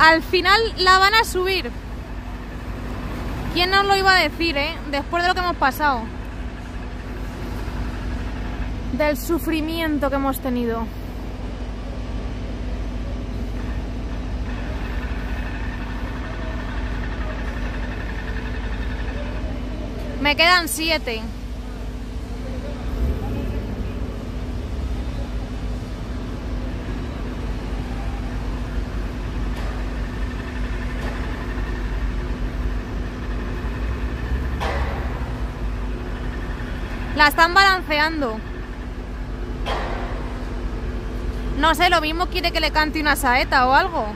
Al final la van a subir. ¿Quién nos lo iba a decir, eh? Después de lo que hemos pasado. Del sufrimiento que hemos tenido. Me quedan siete. Están balanceando. No sé, lo mismo quiere que le cante una saeta o algo.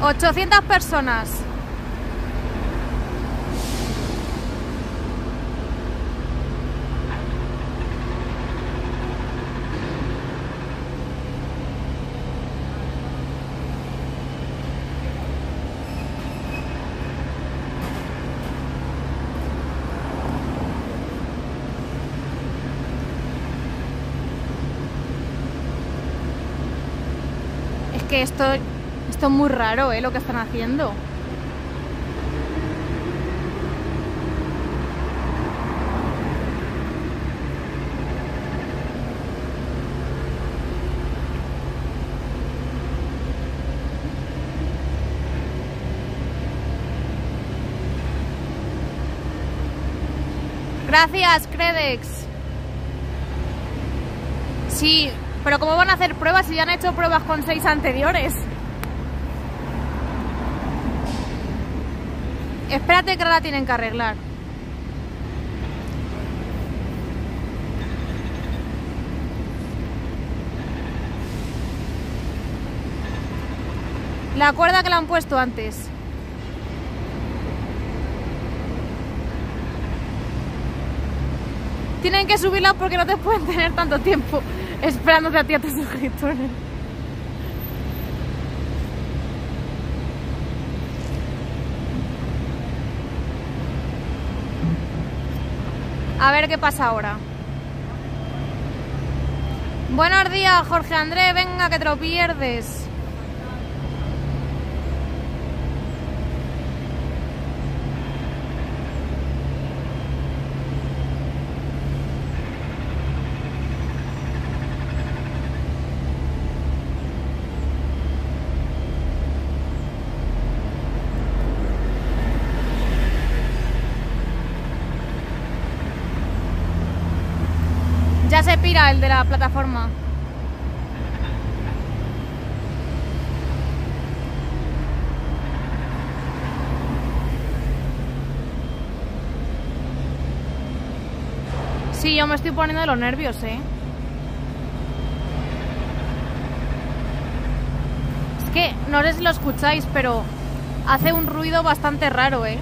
¡800 personas! Esto, esto es muy raro, ¿eh? Lo que están haciendo. Gracias, Credex. Sí, pero ¿cómo van a hacer pruebas si ya han hecho pruebas con seis anteriores? Espérate que ahora la tienen que arreglar. La cuerda que la han puesto antes. Tienen que subirla porque no te pueden tener tanto tiempo esperándote a ti a tus suscriptores. A ver qué pasa ahora. Buenos días, Jorge Andrés. Venga, que te lo pierdes. Pira el de la plataforma. Sí, yo me estoy poniendo los nervios, ¿eh? Es que no sé si lo escucháis, pero hace un ruido bastante raro, ¿eh?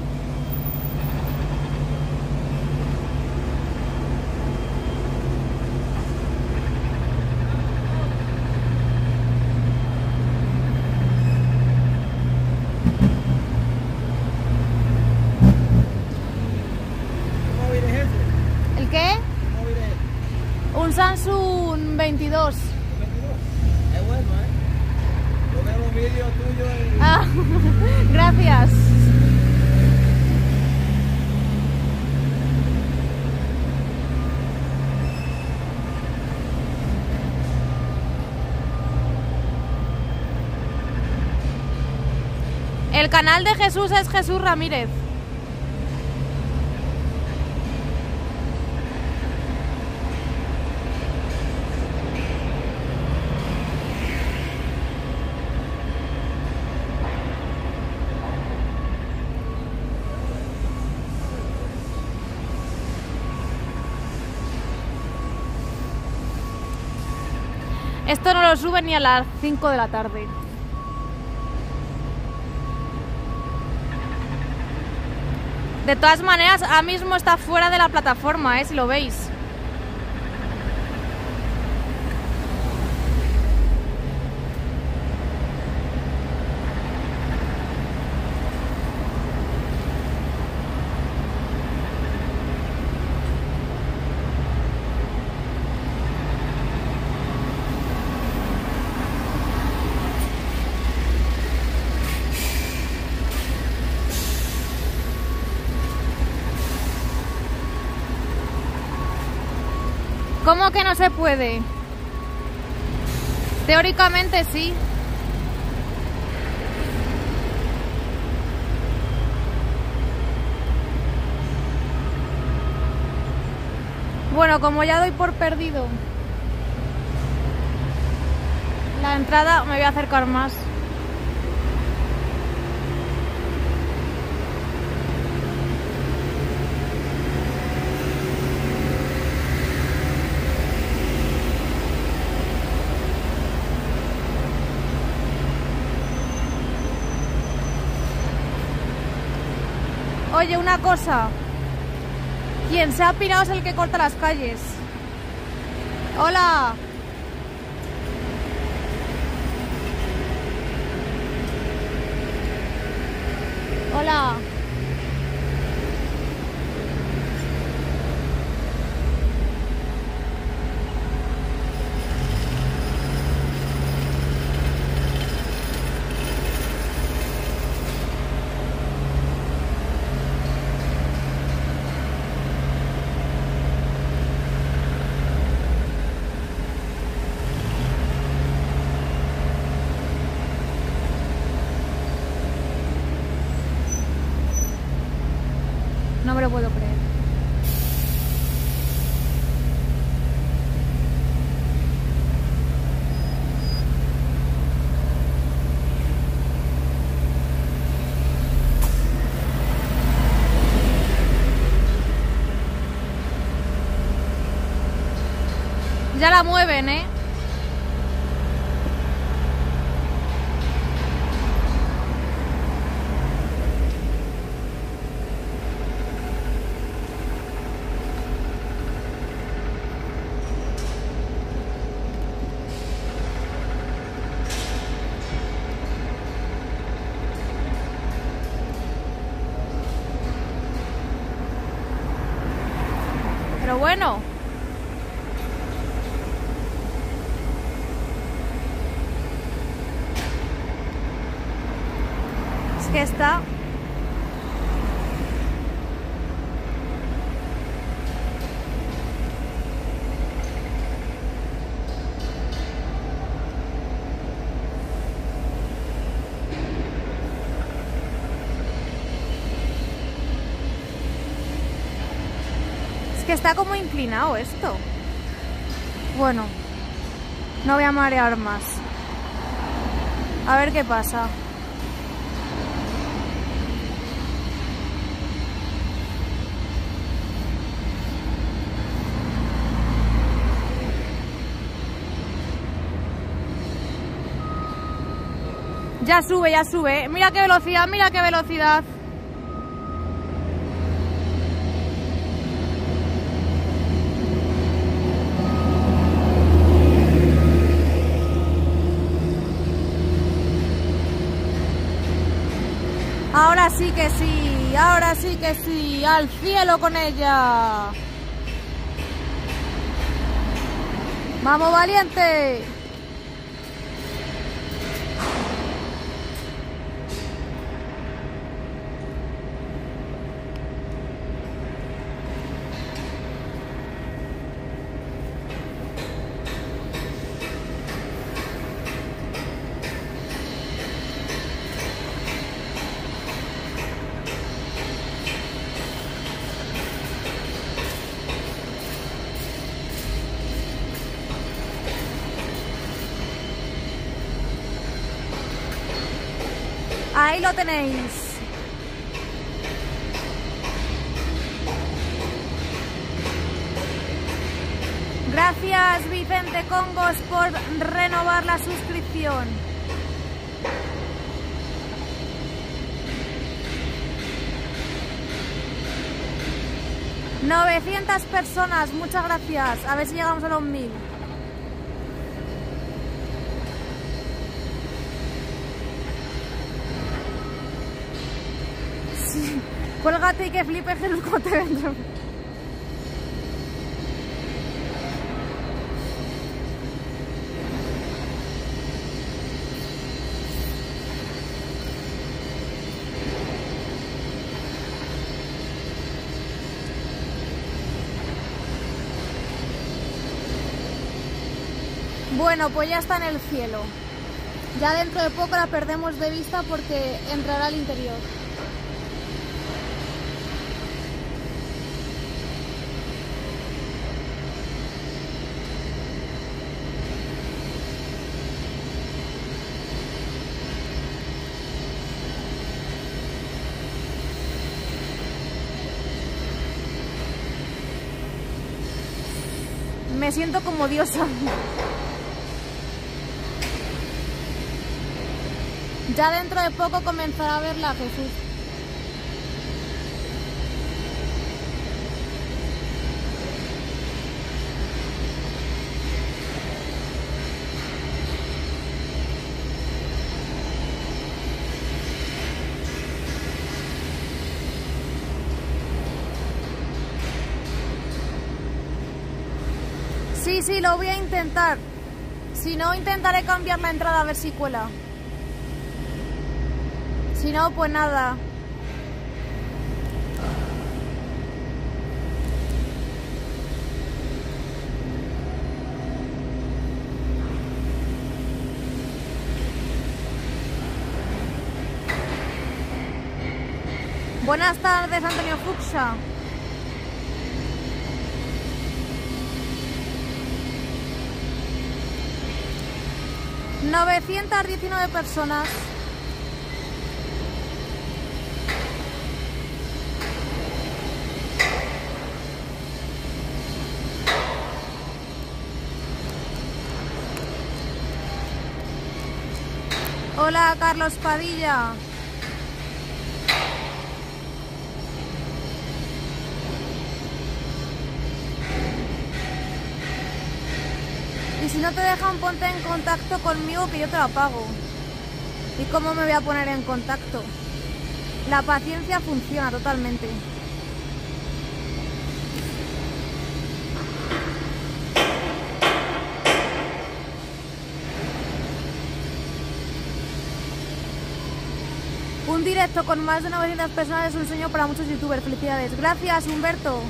canal de Jesús es Jesús Ramírez. Esto no lo suben ni a las 5 de la tarde. De todas maneras, ahora mismo está fuera de la plataforma, ¿eh? si lo veis. ¿Cómo que no se puede? Teóricamente sí. Bueno, como ya doy por perdido la entrada, me voy a acercar más. Oye, una cosa. Quien se ha pirado es el que corta las calles. Hola. Hola. No me lo puedo creer. Ya la mueven, ¿eh? Pero bueno. Es que está... Es que está como inclinado esto. Bueno, no voy a marear más. A ver qué pasa. Ya sube, ya sube. Mira qué velocidad, mira qué velocidad. Ahora sí que sí, ahora sí que sí, al cielo con ella. Vamos, valiente. Tenéis. Gracias Vicente Congos por renovar la suscripción. ¡900 personas! Muchas gracias. A ver si llegamos a los 1000. Y que flipes que luego te vendrá. Bueno, pues ya está en el cielo. Ya dentro de poco la perdemos de vista porque entrará al interior. Siento como diosa. Ya dentro de poco comenzará a verla Jesús. Sí, sí, lo voy a intentar. Si no, intentaré cambiar la entrada a ver si cuela. Si no, pues nada. Buenas tardes, Antonio Fuxa. Novecientas diecinueve personas. Hola, Carlos Padilla. Si no te dejan, ponte en contacto conmigo que yo te lo pago. ¿Y cómo me voy a poner en contacto? La paciencia funciona totalmente. Un directo con más de 900 personas es un sueño para muchos youtubers. Felicidades. Gracias, Humberto.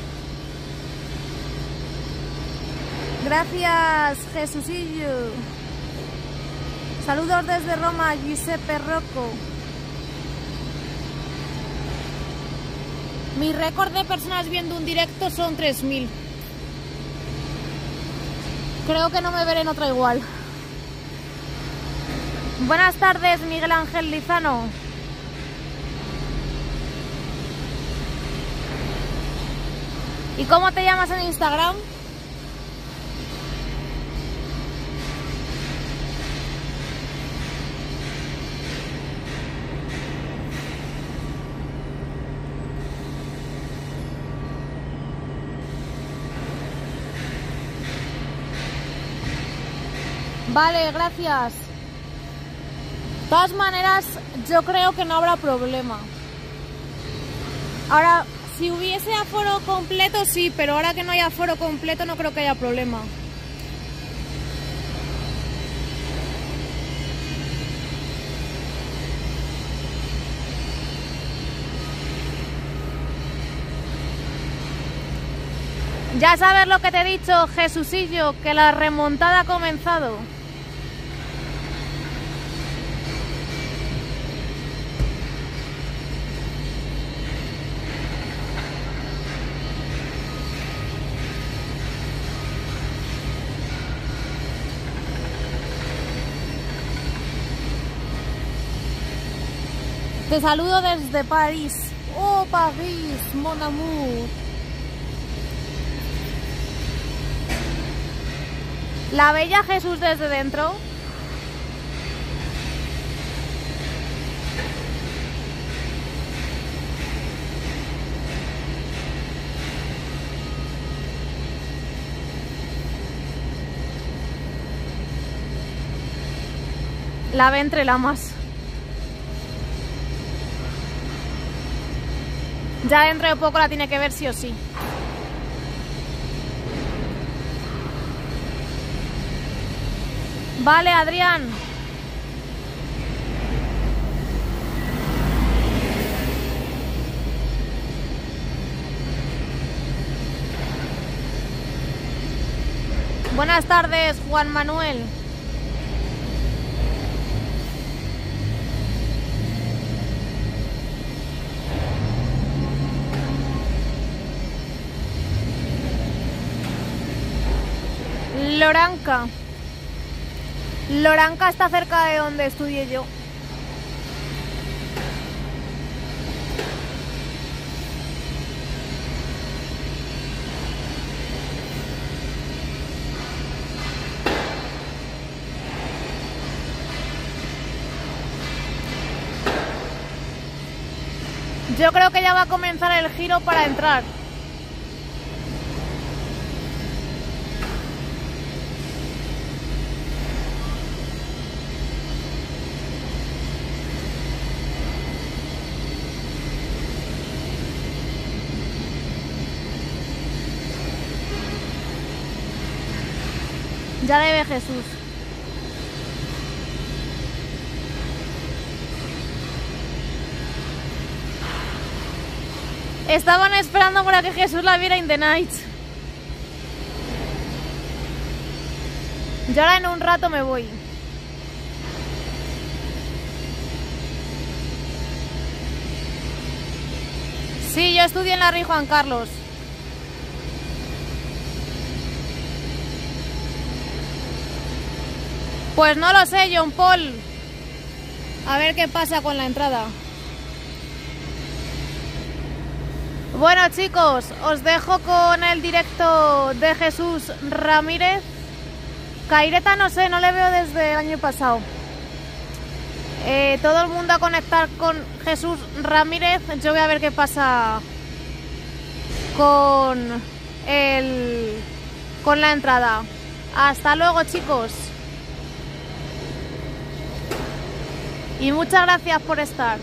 Gracias, Jesusillo. Saludos desde Roma, Giuseppe Rocco. Mi récord de personas viendo un directo son 3.000. Creo que no me veré en otra igual. Buenas tardes, Miguel Ángel Lizano. ¿Y cómo te llamas en Instagram? Vale, gracias. De todas maneras, yo creo que no habrá problema. Ahora, si hubiese aforo completo, sí, pero ahora que no hay aforo completo, no creo que haya problema. Ya sabes lo que te he dicho, Jesusillo, que la remontada ha comenzado. Te saludo desde París. Oh, París, mon amour. La bella Jesús desde dentro. La ve entre lamas. Ya dentro de poco la tiene que ver sí o sí. Vale, Adrián. Buenas tardes, Juan Manuel. Loranca. Loranca está cerca de donde estudié yo. Yo creo que ya va a comenzar el giro para entrar. Ya debe Jesús. Estaban esperando para que Jesús la viera in the night. Yo ahora en un rato me voy. Sí, yo estudié en la Rey Juan Carlos. Pues no lo sé, John Paul. A ver qué pasa con la entrada. Bueno chicos, os dejo con el directo de Jesús Ramírez. Caireta no sé, no le veo desde el año pasado. Eh, todo el mundo a conectar con Jesús Ramírez. Yo voy a ver qué pasa con el con la entrada. Hasta luego chicos. Y muchas gracias por estar.